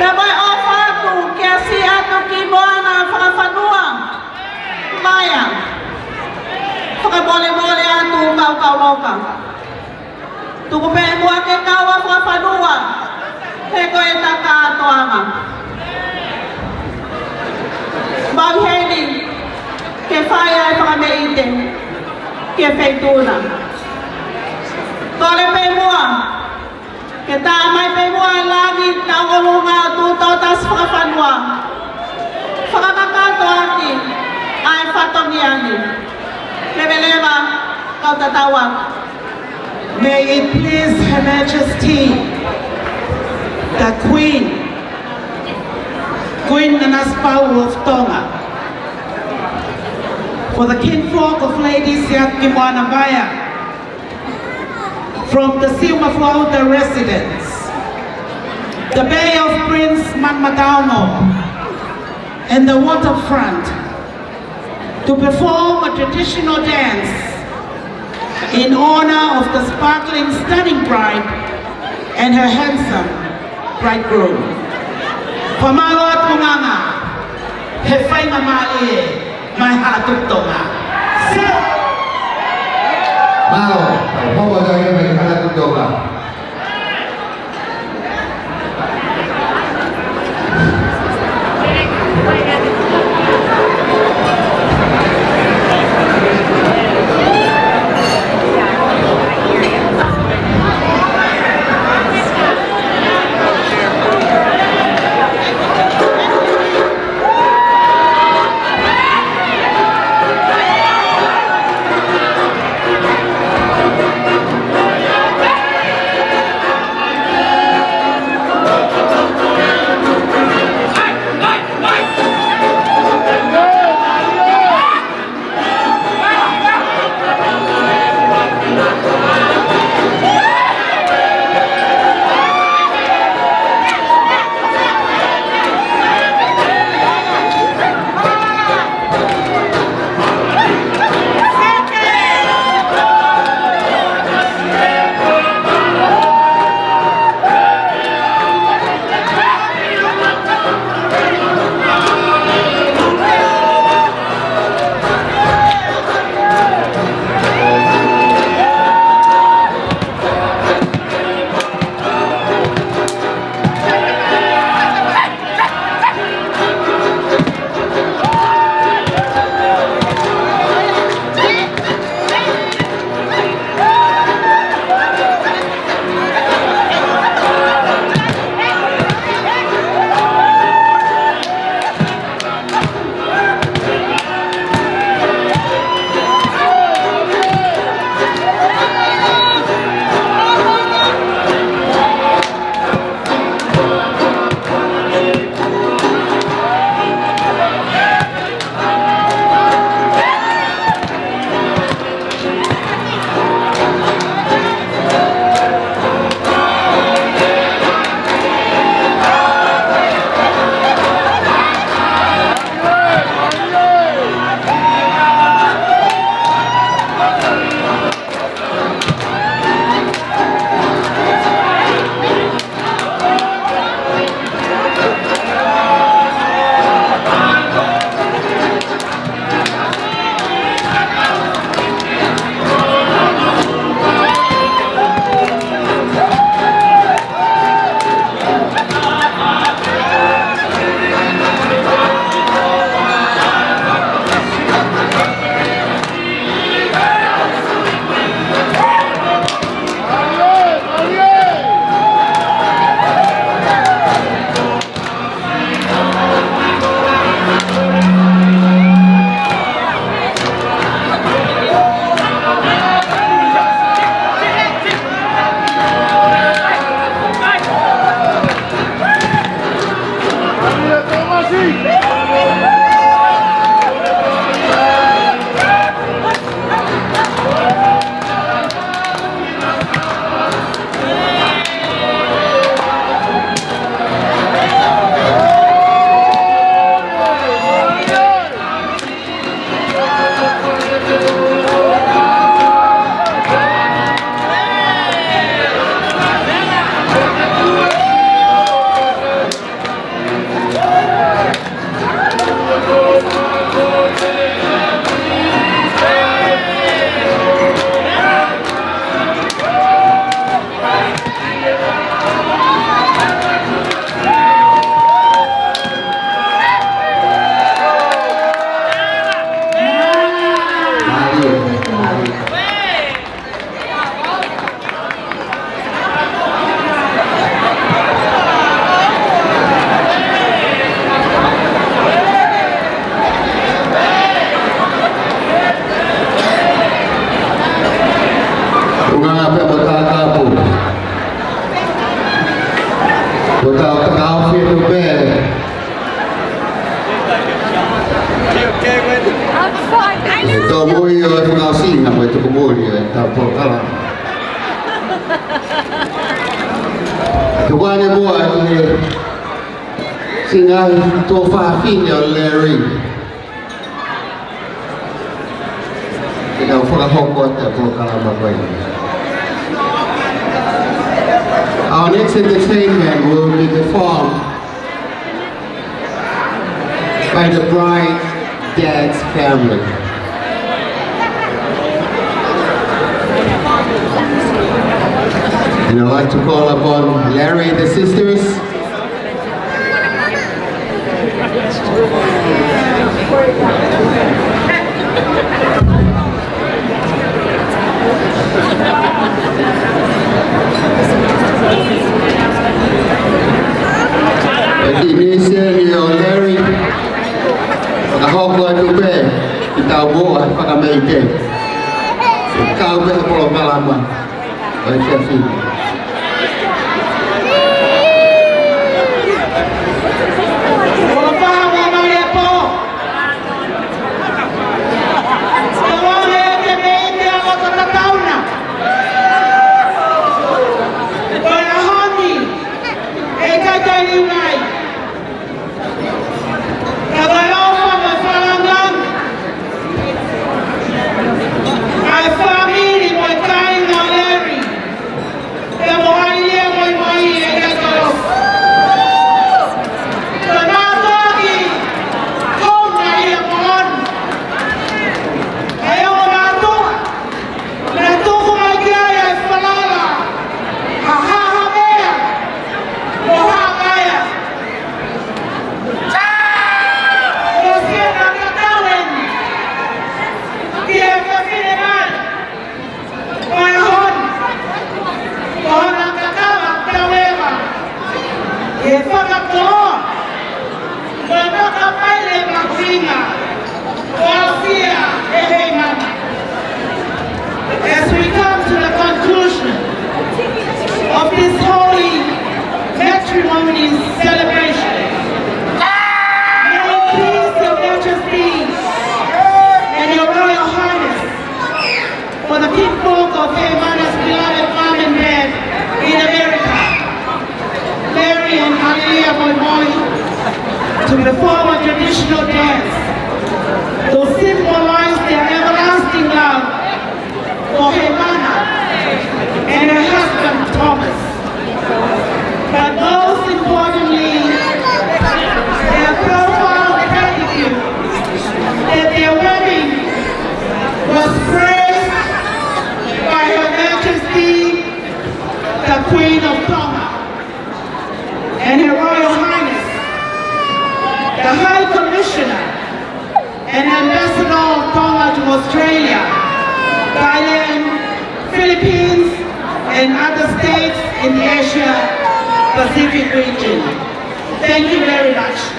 Te mai o whātu ki a si atu ki moana whakawhanua. Maya. Whakamole mole atu kau kau loka. Tuku pe mua ke kawa whakawhanua. He koe taka atoanga. Mau heni. Ke whaia e whakameite. Ke whaituna. Tore pe mua. Ke tau tas aki. Lewe. Kau. May it please Her Majesty, the Queen, Queen Nanasipau'u of Tonga, for the kinfolk of Lady Siat Kimwanabaya, from the Siumaflauta residence, the Bay of Prince Manmataumo, and the waterfront, to perform a traditional dance in honor of the sparkling, stunning bride and her handsome bridegroom. Pamalot munganga, hefay mamali, may hatog tonga. Next entertainment will be performed by the bride dad's family. And I'd like to call upon Larry and the sisters. Indonesia ni Larry Nakahok ko pe kita bo at pagamaite. Ikaw ba ako kalama? Ay kasi. As And Her Royal Highness, the High Commissioner and Ambassador of Tonga to Australia, Thailand, Philippines, and other states in the Asia Pacific region. Thank you very much.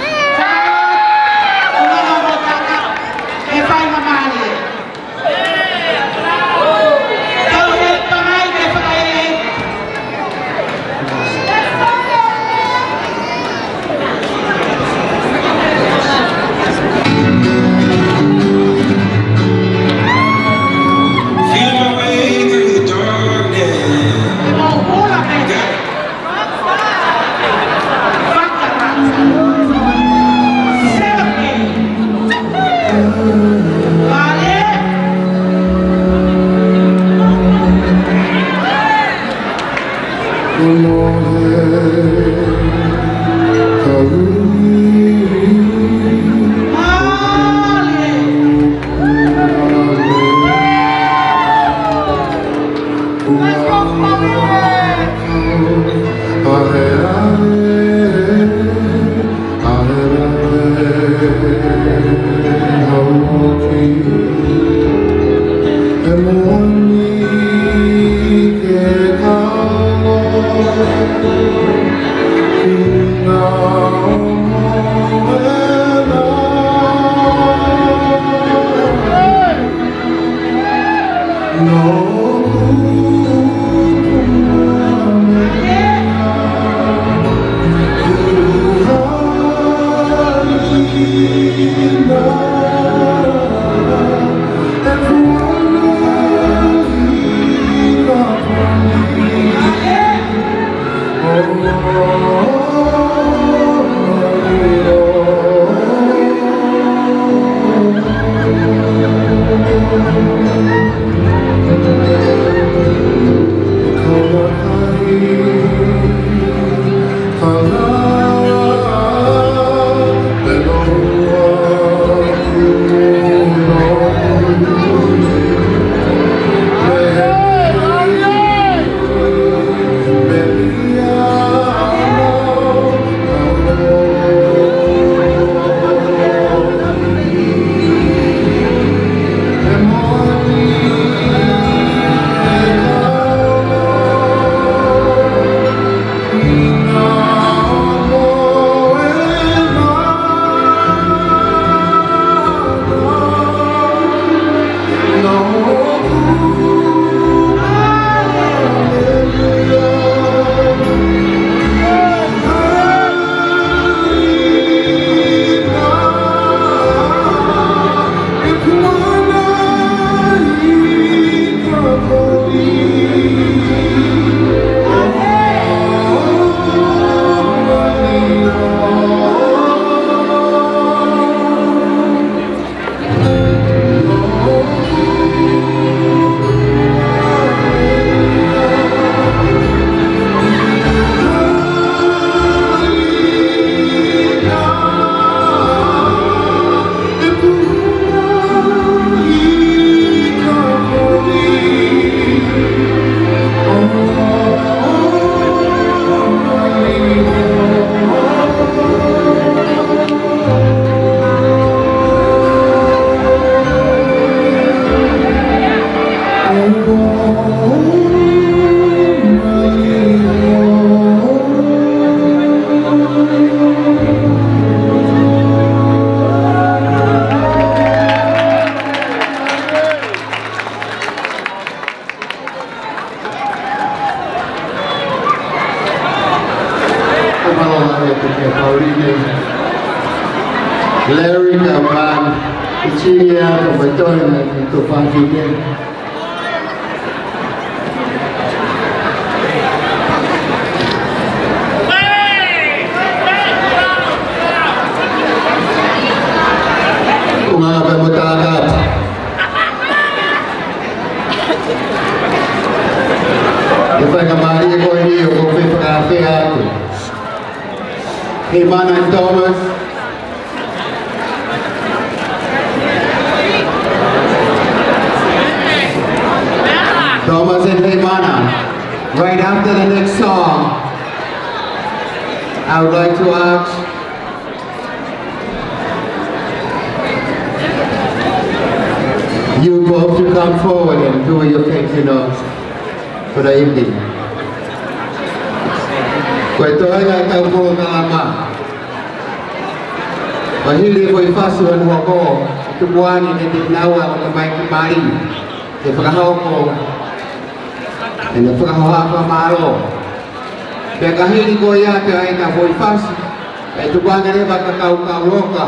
Kumari. Di pagkahaw ko. Ako maro. Ko na rin baka kau-kau ka.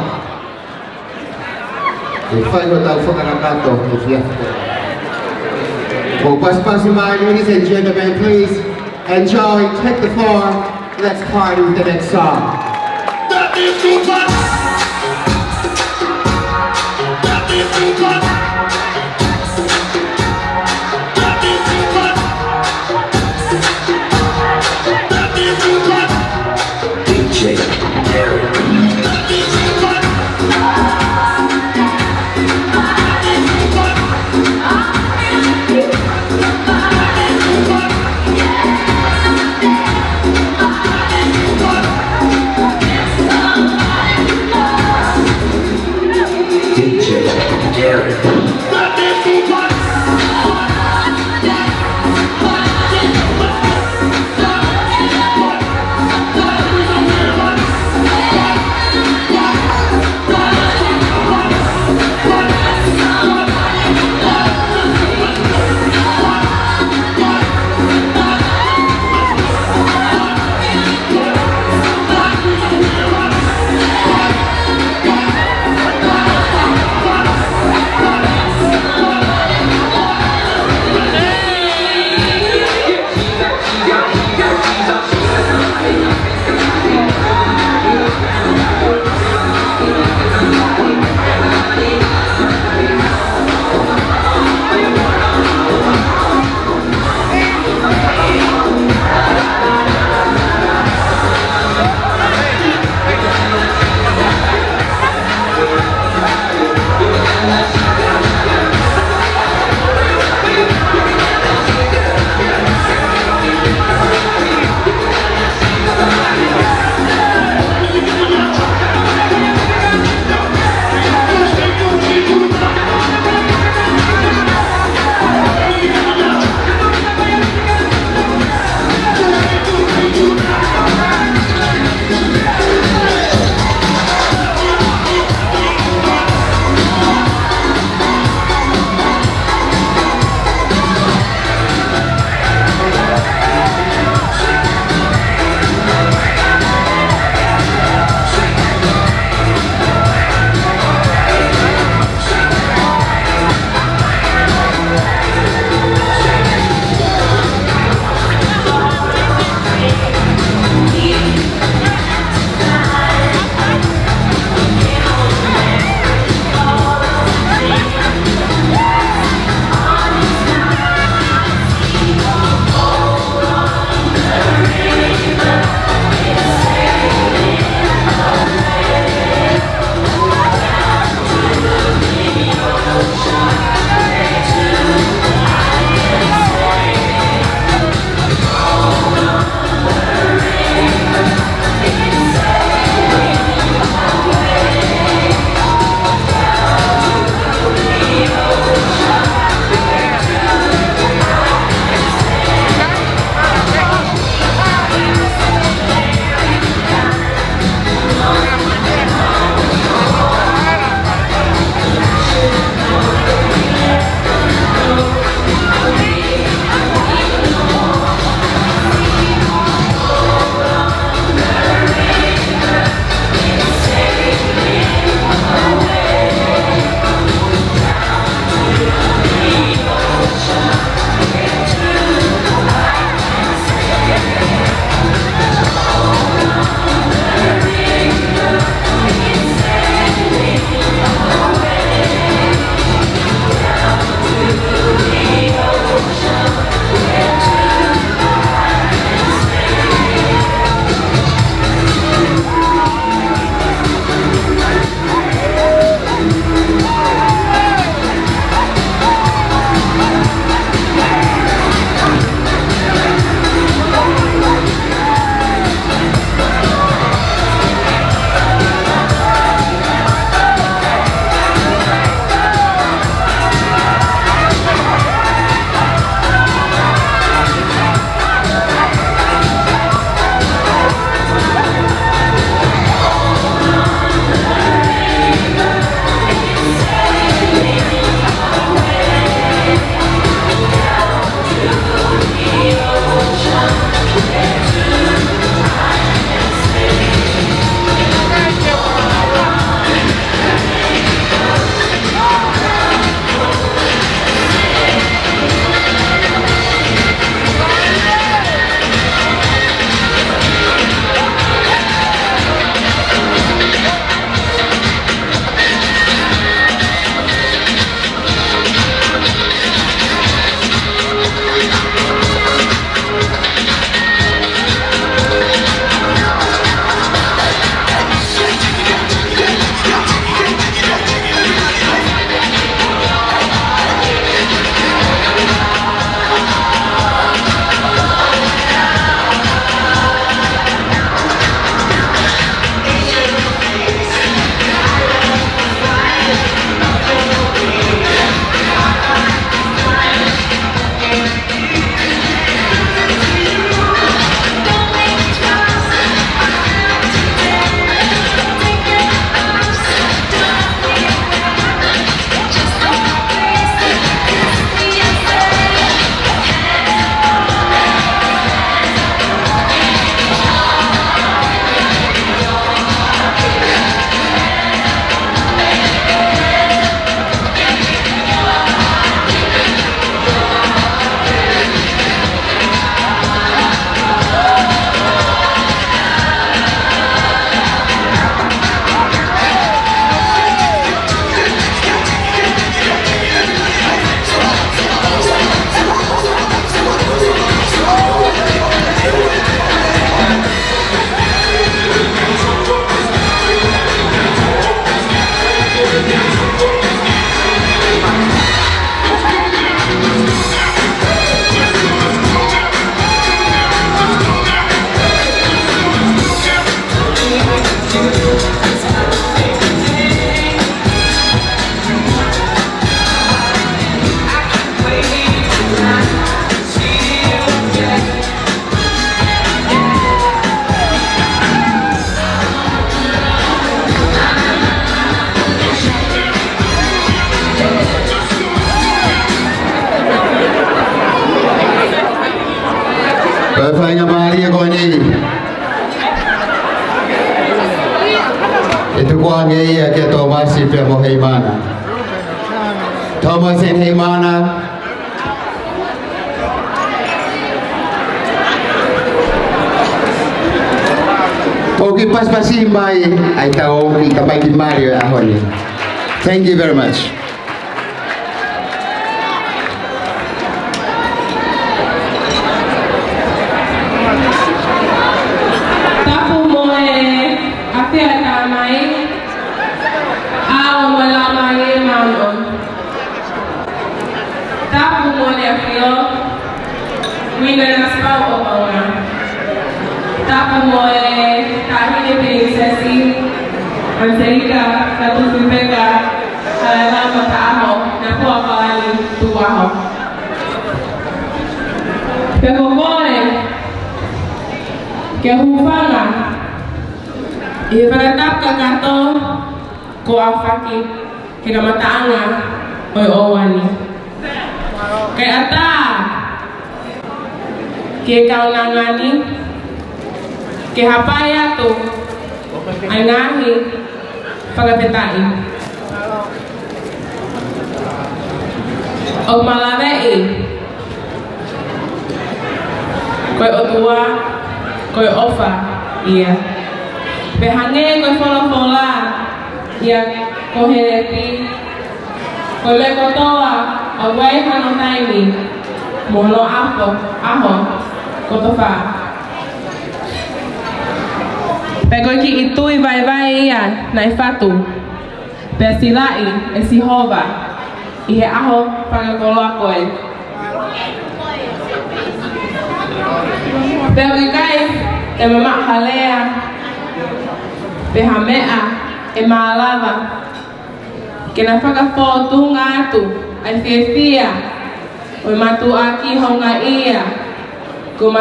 Ifay ko sa ladies and gentlemen, please enjoy, take the floor, let's party with the next song. That is too much. That is too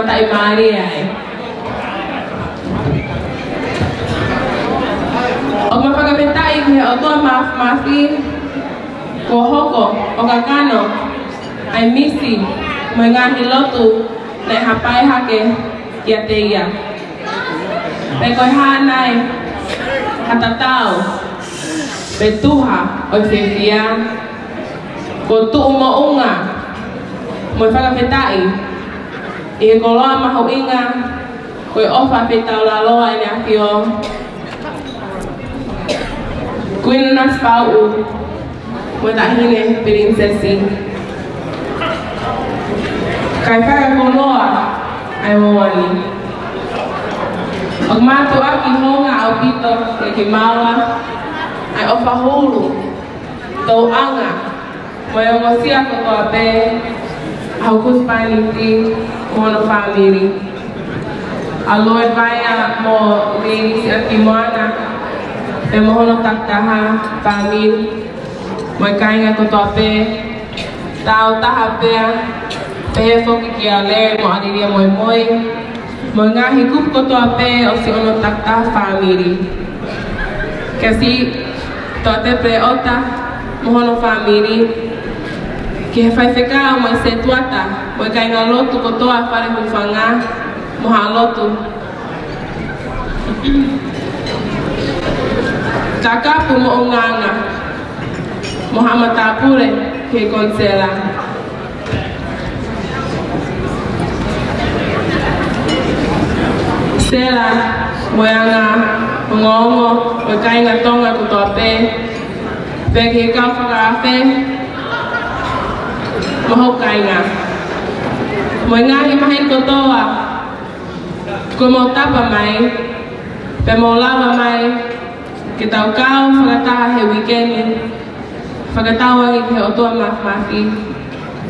tai mai ai. O ma faka me tai ki o tua maf mafi ko hoko o ka kano ai misi mai ngā hi lotu nei hapai hake ki a te ia. Pei koi hānai hata tau pe tuha o fefia ko tu uma unga mo fa ka fetai i he koloa maho inga koe ofa pe tau la loa i aki o Kuin nas pau mo tahine prinsesi kai whaka koloa ai moani Ang mato aki honga au pito ke ke maua ai ofa hulu tau anga mo e ngosia ko toa pe au kuspani ti mono family. A Lord Vaea mo ladies at Kimwana e mohono taktaha family. Mo e kainga ko toa pe tau taha pea. Pe he foki ki a le mo ariria moi moi mo ngā hikup ko toa pe o si ono taktaha family. Kasi toa te pre ota mohono family kihefaisekaa moise tuata moikaingalotu kotoa fale hufanga mohalotu kakapu moonganga mohamatapure kekonsela sela moyanga mongoongo na tonga kotoa pe pekeikafukaa fe mahokainga. Mo ngāri mahi kotoa, ko mo tapa mai, pe mo lawa mai, ki tau kau whakataha he wikeni, whakatawa ngi he otua mahmahi,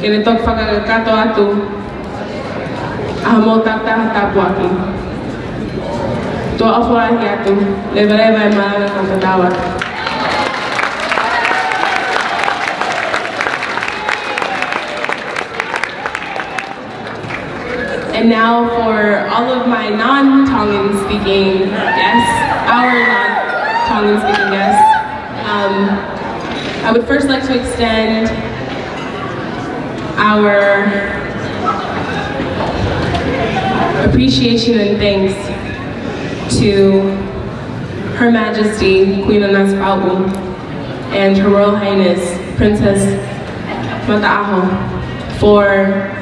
ki ne tok whakakato atu, aha mo tataha tapu aki. Tua ofuahi atu, lewelewa e marana kantatawa. Thank you. And now for all of my non-Tongan speaking guests, our non-Tongan speaking guests, um, I would first like to extend our appreciation and thanks to Her Majesty Queen Nanasipau'u and Her Royal Highness Princess Mata'aho for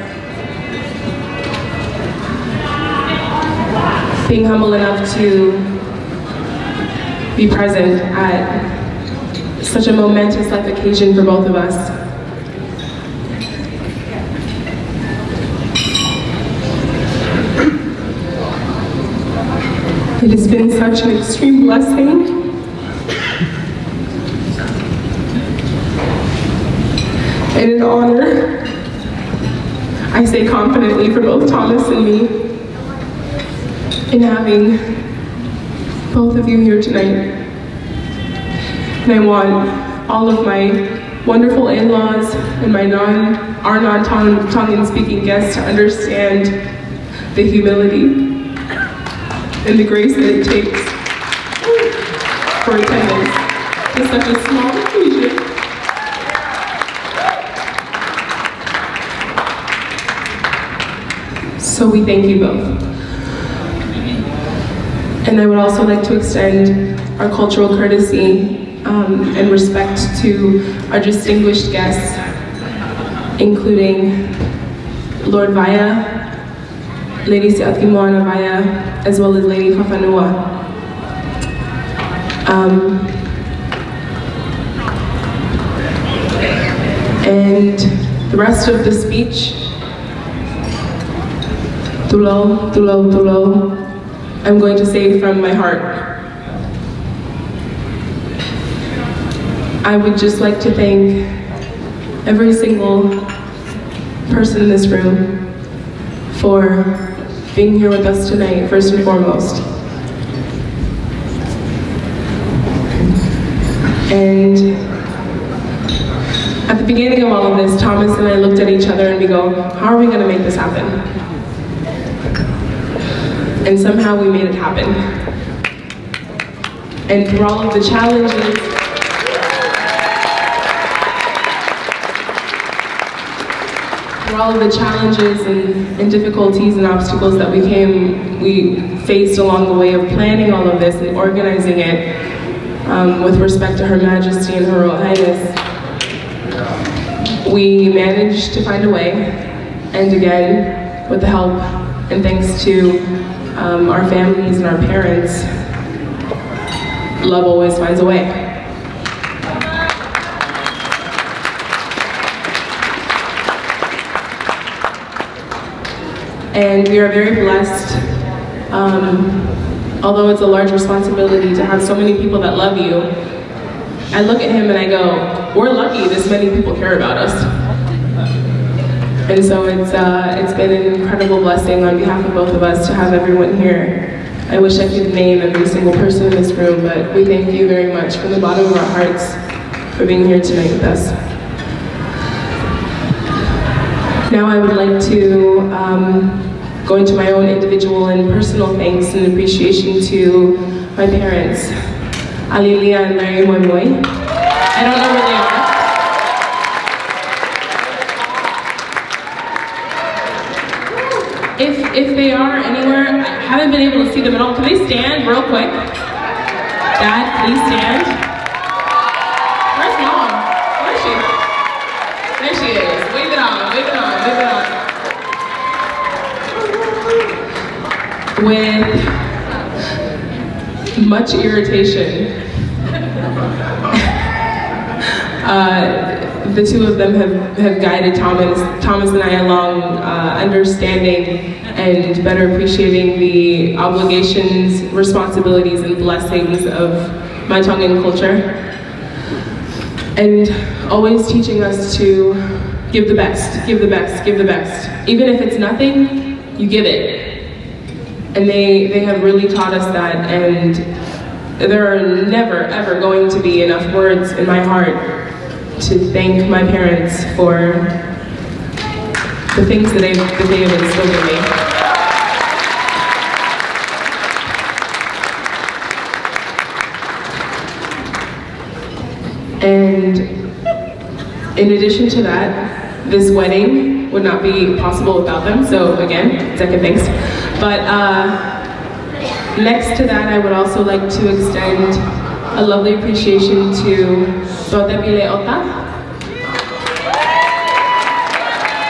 being humble enough to be present at such a momentous life occasion for both of us. It has been such an extreme blessing. And an honor, I say confidently for both Thomas and me, in having both of you here tonight. And I want all of my wonderful in-laws and my non, our non-Tongan speaking guests to understand the humility and the grace that it takes for attendance to such a small occasion. So we thank you both. And I would also like to extend our cultural courtesy um, and respect to our distinguished guests, including Lord Vaea, Lady Siatkimoana Vaea, as well as Lady Fafanua. Um, and the rest of the speech, Tulo, Tulo, Tulo, I'm going to say from my heart. I would just like to thank every single person in this room for being here with us tonight, first and foremost. And at the beginning of all of this, Thomas and I looked at each other and we go, how are we gonna make this happen? And somehow we made it happen. And through all of the challenges, through all of the challenges and, and difficulties and obstacles that we came, we faced along the way of planning all of this and organizing it um, with respect to Her Majesty and Her Royal Highness, we managed to find a way, and again, with the help and thanks to um, our families and our parents, love always finds a way. And we are very blessed, um, although it's a large responsibility to have so many people that love you. I look at him and I go, we're lucky this many people care about us. And so it's, uh, it's been an incredible blessing on behalf of both of us to have everyone here. I wish I could name every single person in this room, but we thank you very much from the bottom of our hearts for being here tonight with us. Now I would like to um, go into my own individual and personal thanks and appreciation to my parents, Alilia and Larry Moimoi. I don't know where they are. If, they are anywhere, I haven't been able to see them at all. Can they stand real quick? Dad, please stand. Where's mom? Where is she? There she is. Wave it on, wave it on, wave it on. With much irritation, uh, the two of them have, have guided Thomas, Thomas and I along uh, understanding and better appreciating the obligations, responsibilities, and blessings of my Tongan culture. And always teaching us to give the best, give the best, give the best. Even if it's nothing, you give it. And they, they have really taught us that and there are never ever going to be enough words in my heart to thank my parents for the things that, they that they have instilled in me. And in addition to that, this wedding would not be possible without them. So again, second thanks. But uh, next to that, I would also like to extend a lovely appreciation to Dodebile Ota.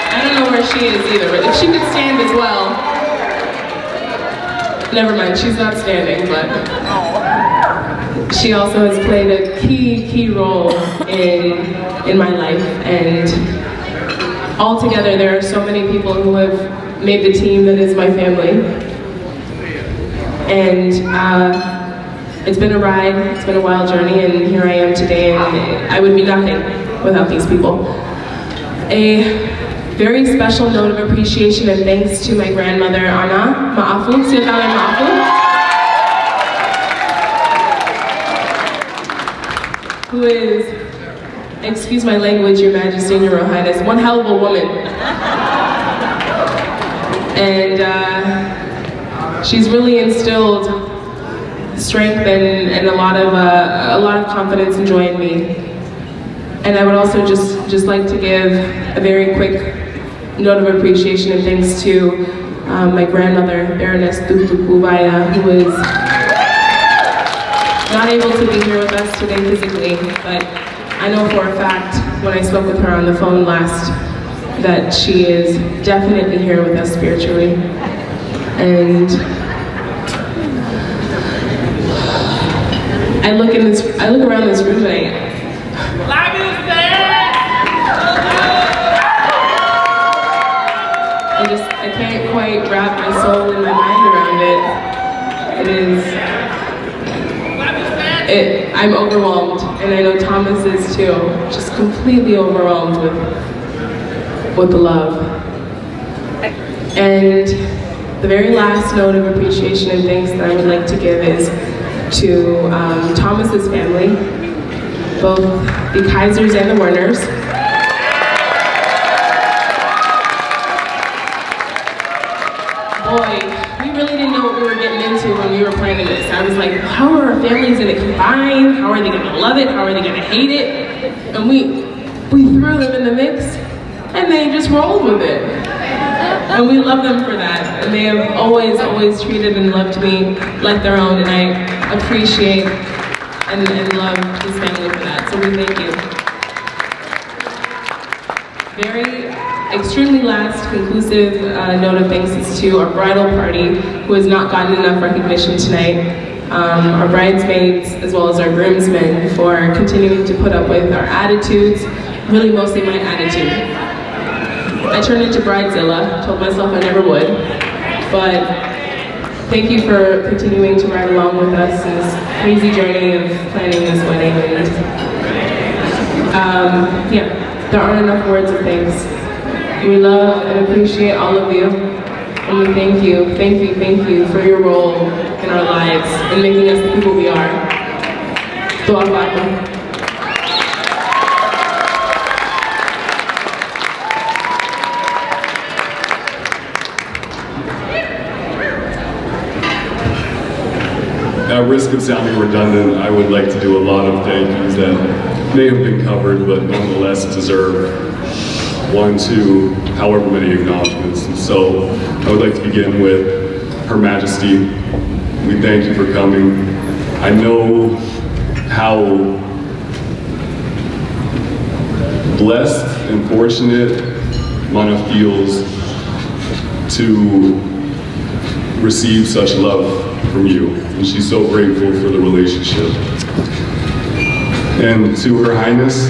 I don't know where she is either, but if she could stand as well. Never mind, she's not standing, but she also has played a key, key role in, in my life. And altogether, there are so many people who have made the team that is my family. And uh, it's been a ride, it's been a wild journey, and here I am today, and I would be nothing without these people. A very special note of appreciation and thanks to my grandmother, Anna Ma'afu, Siatale Ma'afu. Who is, excuse my language, Your Majesty and Your Royal Highness, one hell of a woman. And uh, she's really instilled strength and, and a lot of uh, a lot of confidence and joy in me. And I would also just just like to give a very quick note of appreciation and thanks to um, my grandmother, Baroness Tutu who is not able to be here today physically, but I know for a fact when I spoke with her on the phone last that she is definitely here with us spiritually. And I look in this, I look around this room and I, I just, I can't quite wrap my soul and my mind around it. It is, it, I'm overwhelmed, and I know Thomas is too. Just completely overwhelmed with, with the love. And the very last note of appreciation and thanks that I would like to give is to um, Thomas's family, both the Keisers and the Werners. How are our families gonna combine? How are they gonna love it? How are they gonna hate it? And we we threw them in the mix and they just rolled with it. And we love them for that. And they have always, always treated and loved me like their own. And I appreciate and, and love this family for that. So we thank you. Very extremely last conclusive uh, note of thanks is to our bridal party who has not gotten enough recognition tonight. Um, our bridesmaids as well as our groomsmen for continuing to put up with our attitudes, really mostly my attitude. I turned into Bridezilla, told myself I never would, but thank you for continuing to ride along with us in this crazy journey of planning this wedding. And um, yeah, there aren't enough words of thanks. We love and appreciate all of you. And we thank you, thank you, thank you for your role in our lives and making us the people we are. Doa Fatma. At risk of sounding redundant, I would like to do a lot of thank yous that may have been covered, but nonetheless deserve one, two, however many acknowledgements. And so I would like to begin with Her Majesty. We thank you for coming. I know how blessed and fortunate Mana feels to receive such love from you. And she's so grateful for the relationship. And to Her Highness,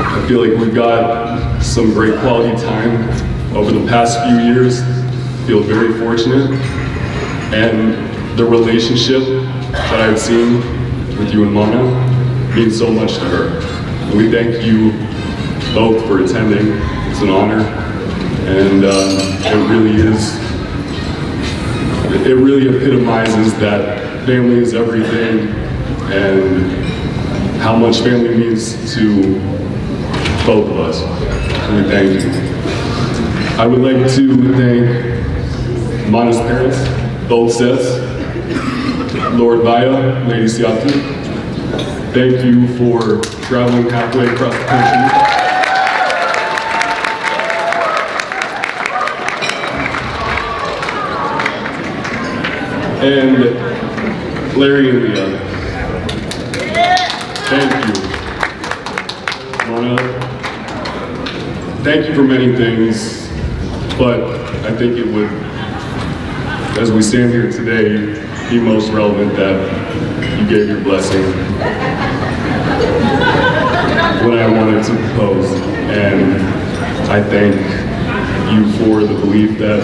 I feel like we've got some great quality time over the past few years. Feel very fortunate. And the relationship that I've seen with you and Mana means so much to her. We thank you both for attending. It's an honor. And uh, it really is, it really epitomizes that family is everything and how much family means to both of us. And thank you. I would like to thank Mana's parents, both sets, Lord Vaea, Lady Siatu. Thank you for traveling halfway across the country. And Larry and Leah, thank you. Thank you for many things, but I think it would, as we stand here today, be most relevant that you gave your blessing when I wanted to propose. And I thank you for the belief that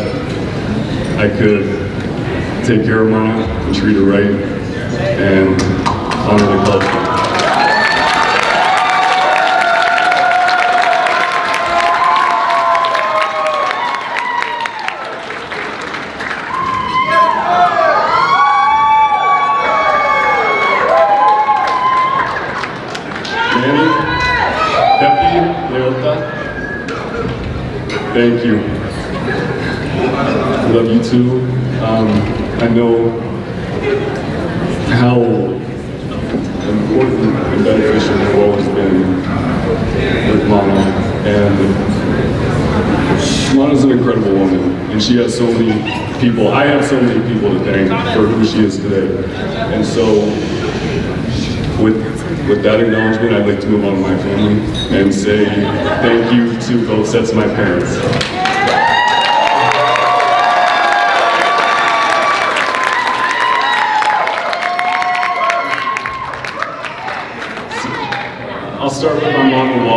I could take care of Mona and treat her right and honor the culture. Thank you. Love you too. Um, I know how important and beneficial you've always been with Mama. And Mana's an incredible woman, and she has so many people. I have so many people to thank for who she is today. And so, with with that acknowledgement, I'd like to move on to my family and say thank you to both sets of my parents. I'll start with my mom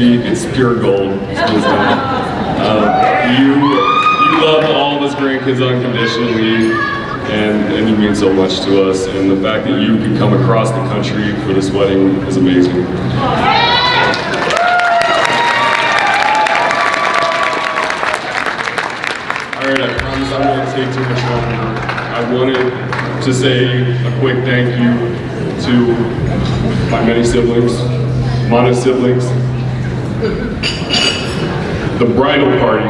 it's pure gold. Uh, you, you love all of us grandkids unconditionally, and, and you mean so much to us. And the fact that you could come across the country for this wedding is amazing. All right, I promise I won't take too much longer. I wanted to say a quick thank you to my many siblings, Mana siblings, the bridal party,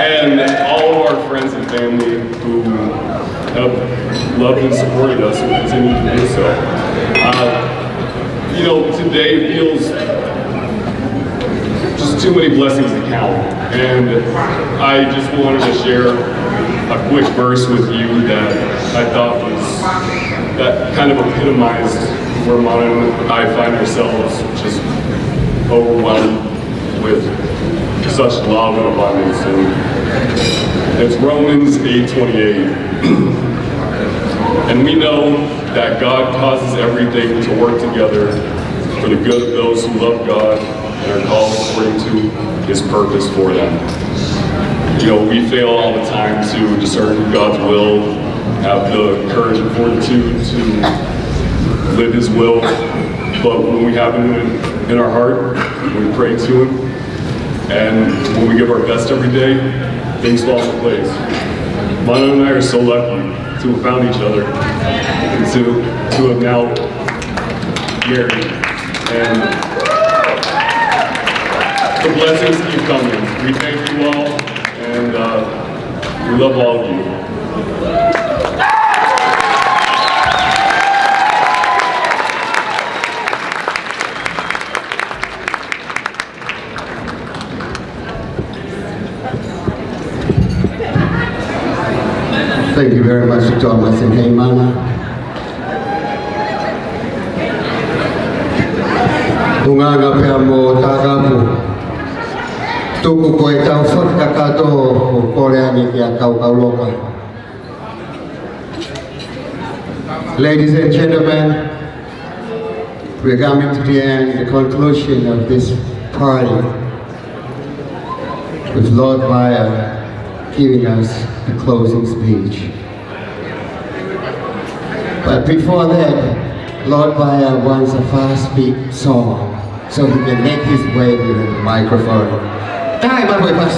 and all of our friends and family who have loved and supported us and continue to do so. Uh, you know, today feels just too many blessings to count. And I just wanted to share a quick verse with you that I thought was, that kind of epitomized where Mona and I find ourselves just overwhelmed with such love and abundance. And it's Romans 8.28. And we know that God causes everything to work together for the good of those who love God and are called according to his purpose for them. You know, we fail all the time to discern God's will, have the courage and fortitude to live his will, but when we have him in, in our heart, we pray to him, and when we give our best every day, things fall into place. Manu and I are so lucky to have found each other and to, to have now married. And the blessings keep coming. We thank you all, and uh, we love all of you. Thank you very much, Thomas and Heimana. Unganga pia mo takapu. Tuku koe tau whakakato o koreani kia. Ladies and gentlemen, we're coming to the end, the conclusion of this party with Lord Vaea giving us the closing speech. But before that, Lord Vaea wants a fast-beat song so he can make his way to the microphone. ได้มาด้วยพัส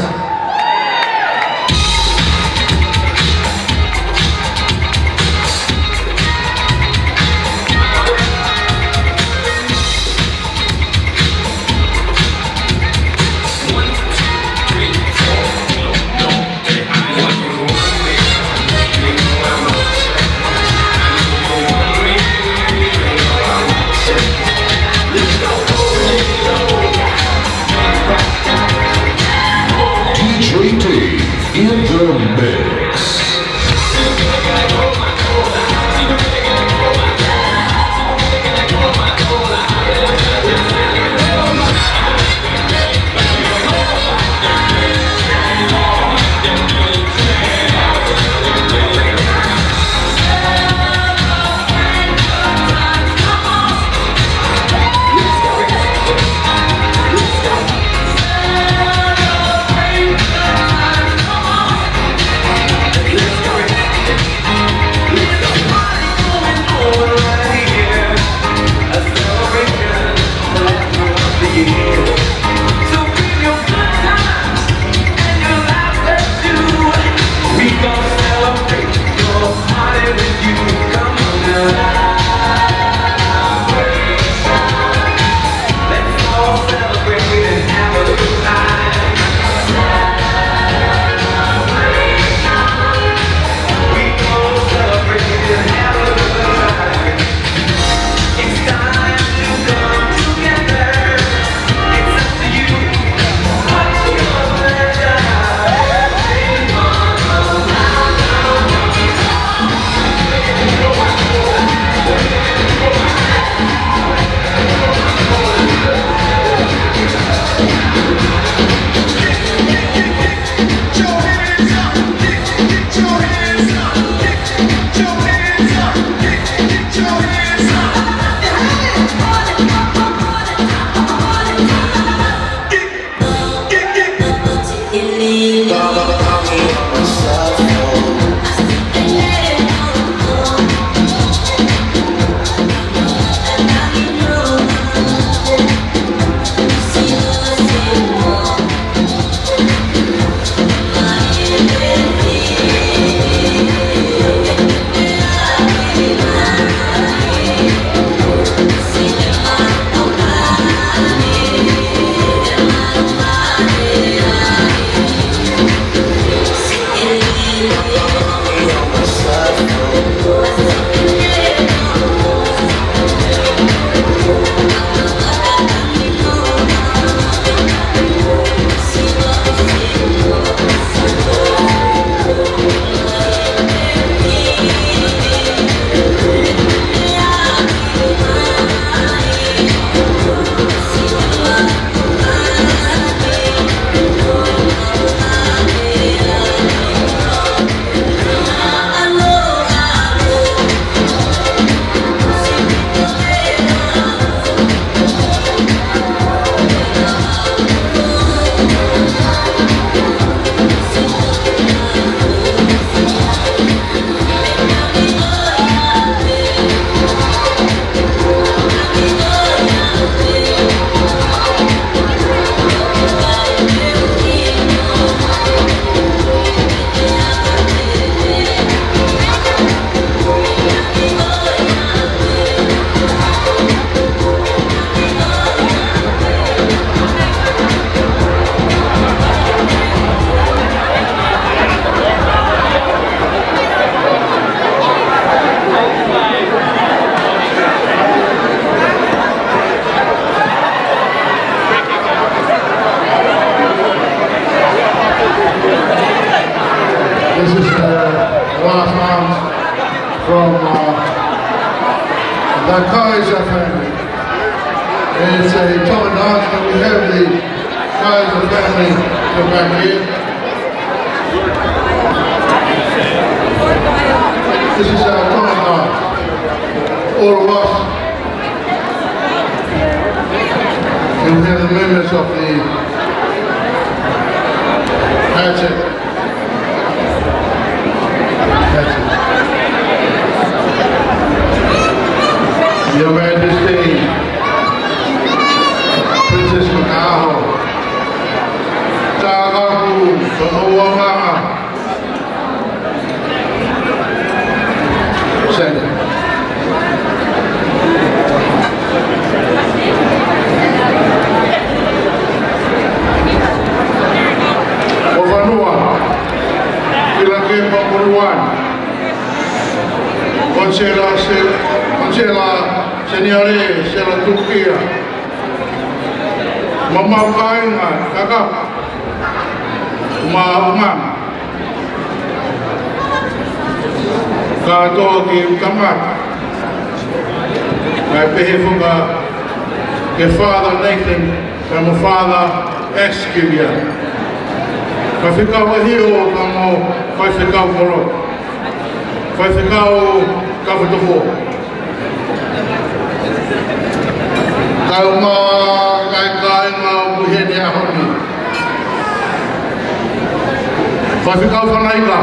Vai ficar o fanaiga.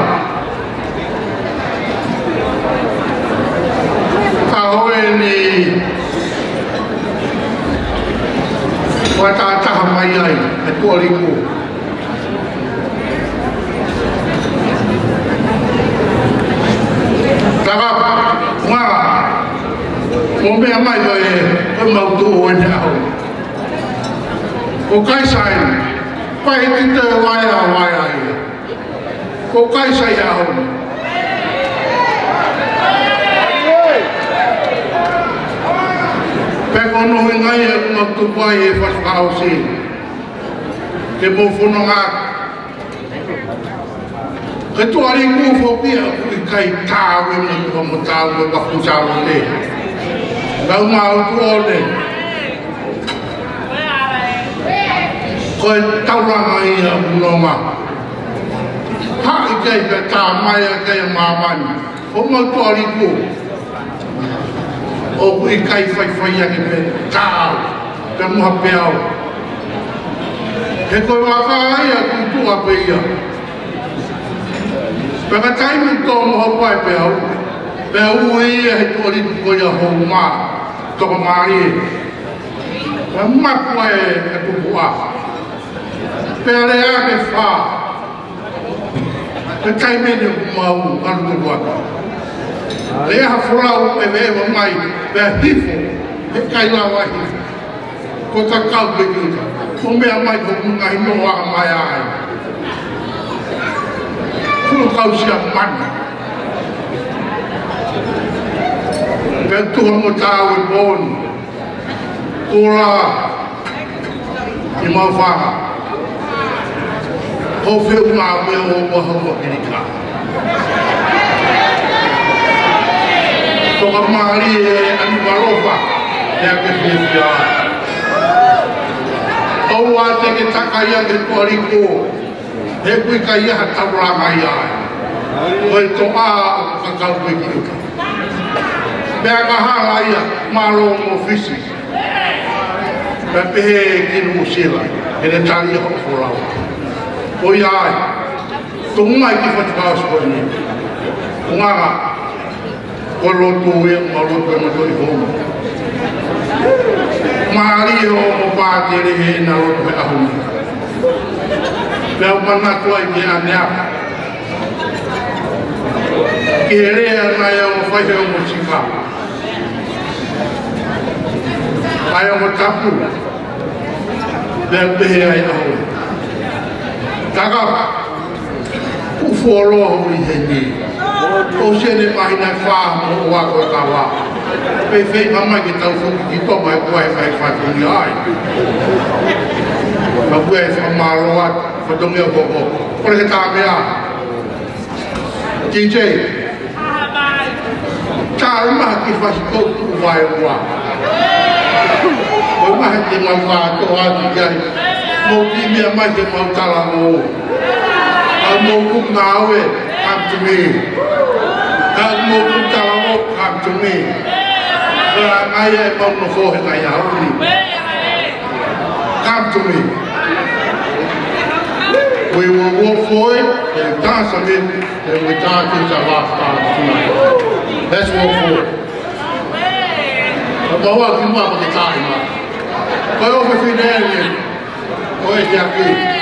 Ahoe ni Wa ta ta mai ai, e ko liku. Kaka, nga, mo mea mai ko e, ko mau tu o ne au. O kai sai, pai ki te wai a wai ai. ko kai sai ya ho pe ko no ngai e no tu pai e fa fa o si te mo fu no ga ke tu ari ku fo pi a ku kai ta we mo tu mo ta we ba ku sa wo te. Ga u ma u ko le ko tau ra mai a no ma kei pe ka mai a kei a mamani. O mo to ari ko. O kui kai fai fai a kei pe ka au. Pe muha pe au. He koi wa ka ai a kui tu a pe ia. Pe ka kai mi to mo ho pai pe au. Pe au ui e he to ari ko ia ho ma. To ka mai e. Pe ma kua e e a. Pe a le a ke faa e kai mene o kumau anu te wata. Le ha furau e me ewa mai, me a hifo, e kai la wahi. Ko ta kau pe kuta, ko mea mai ko kuna i no a mai ai. Kuna kau si a mani. Tuha mo ta au e boni. Kura, i mau i mau whaha ho fe un a me ho ho ho ho ke ka to ka e an ma ro fa te a ke fi ya o wa te ke ta ka ke ko ri ko he ku ka ya ha ta mai ma ya ko to a ka kau ku ki ka me ka ha la ya ma ro mo fi si Pepe, que não sei lá. Ele está ali. Ia ai. To ngai ki whatukau sko ni. Ungaga. Ko loto e ma loto e ma to i homo. Maari o mo pātere he na roto e ahumi. Pea mana tua i ke anea. Ki he rea na e o whaihe o mo sika. Ai o Jacob, kufuoroa ulihendi. Oshene pahina fahamu wako kawa. Pefe mama kita ufungi kita mai kuai fai fai kuni ai. Mabuai fama roat fadongia bobo. Kore kita amea. JJ. Charma kifasiko kuwai wa. Kau mahati mama toa juga. mo ki mi ama ke mo kala mo a mo ku na we come to me. A mo ku kala mo come to me. Ra ma ye mo no fo he ya uni come to me. We will go for it and dance a it, and we talk to the last time tonight let's go for it Mae'n bawa, chi'n bawa bod e'n cael yma. Mae'n bawa bod. Phi đen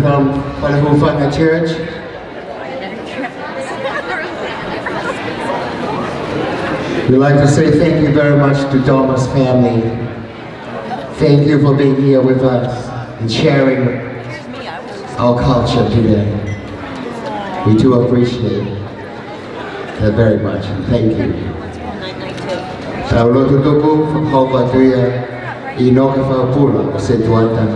from Palahufanga Church We'd like to say thank you very much to Thomas family. Thank you for being here with us and sharing our culture today. We do appreciate that very much. Thank you. Taulo tutuku tuya pula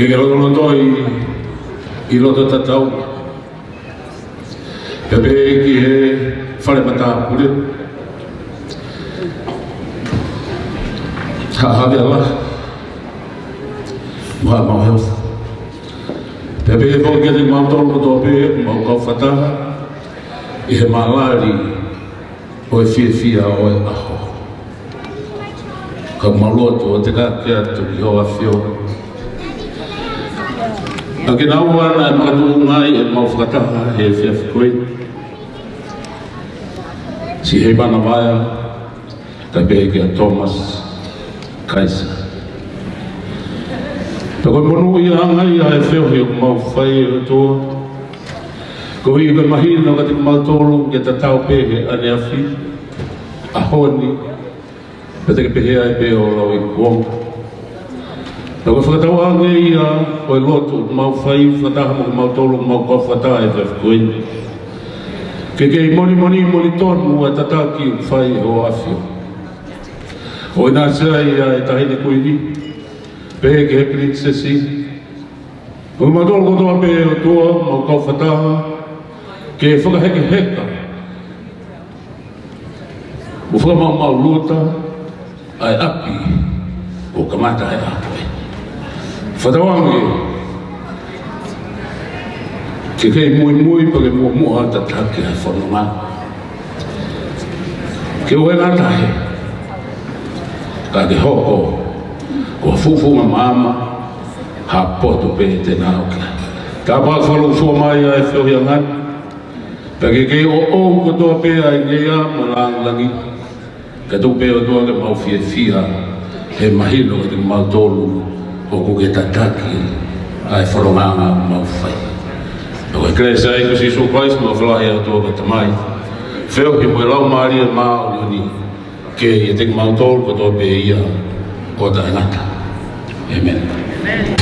Ke ke rongono toi i roto tatau. Ke pe ki he whare mata pure. Ha hawe ala. Wa mau heo. Pe pe he pau ke te mau tolo to pe mau kau whataha. I he malari o e fie fia o e aho. Ka maloto o te kakea tu i hoa fioa. A ke nau ana e makatu ngai e mau whakataha he fia koe. Si hei mana vaya, ka pehe kia Thomas Kaisa. Ta koe monu i angai a e whio hi o mau whai e toa. Ko i koe mahi na kati te mautoro ke ta tau pehe ane a whi, a honi, pe te ke pehe ai pe o lau i kuonga. Tau ka whakatau ange i a o e lotu mau whai whataha mo mautoro mau kua whataha e whai koini. Ke kei moni moni moni tonu e tataki u whai o afio. O i nā sea i e tahine kuini, pehe ke he princesi, O mau tolo kotoa pe o tua mau kua whataha, ke whakaheke heka. O whakamau mau luta, ai api, o kamata ai api. Whatawangi. Ke kei mui mui pa ke mua mua ta ta ke hai whanunga. Ke oe ngā tahe. Ka ke hoko. Kua fufunga māma. Ha poto pe te nā o kia. Ka pā whalu fua mai ai whio hia ngai. Pa ke kei o o kutoa pe ai ngea ma langi. Ka tupe o tua ke mau fie fia. He mahilo ke mau tōlu. Ka tupe mau fie. o que está aqui wharongaga mawhai. uma fé. kre sai é sisu Christ ma whalahe atua ka tamai. Wheo he mwe lau que e lá o ni ke que te mau tōru ko mal, que o ta ngata. Amen. Amém.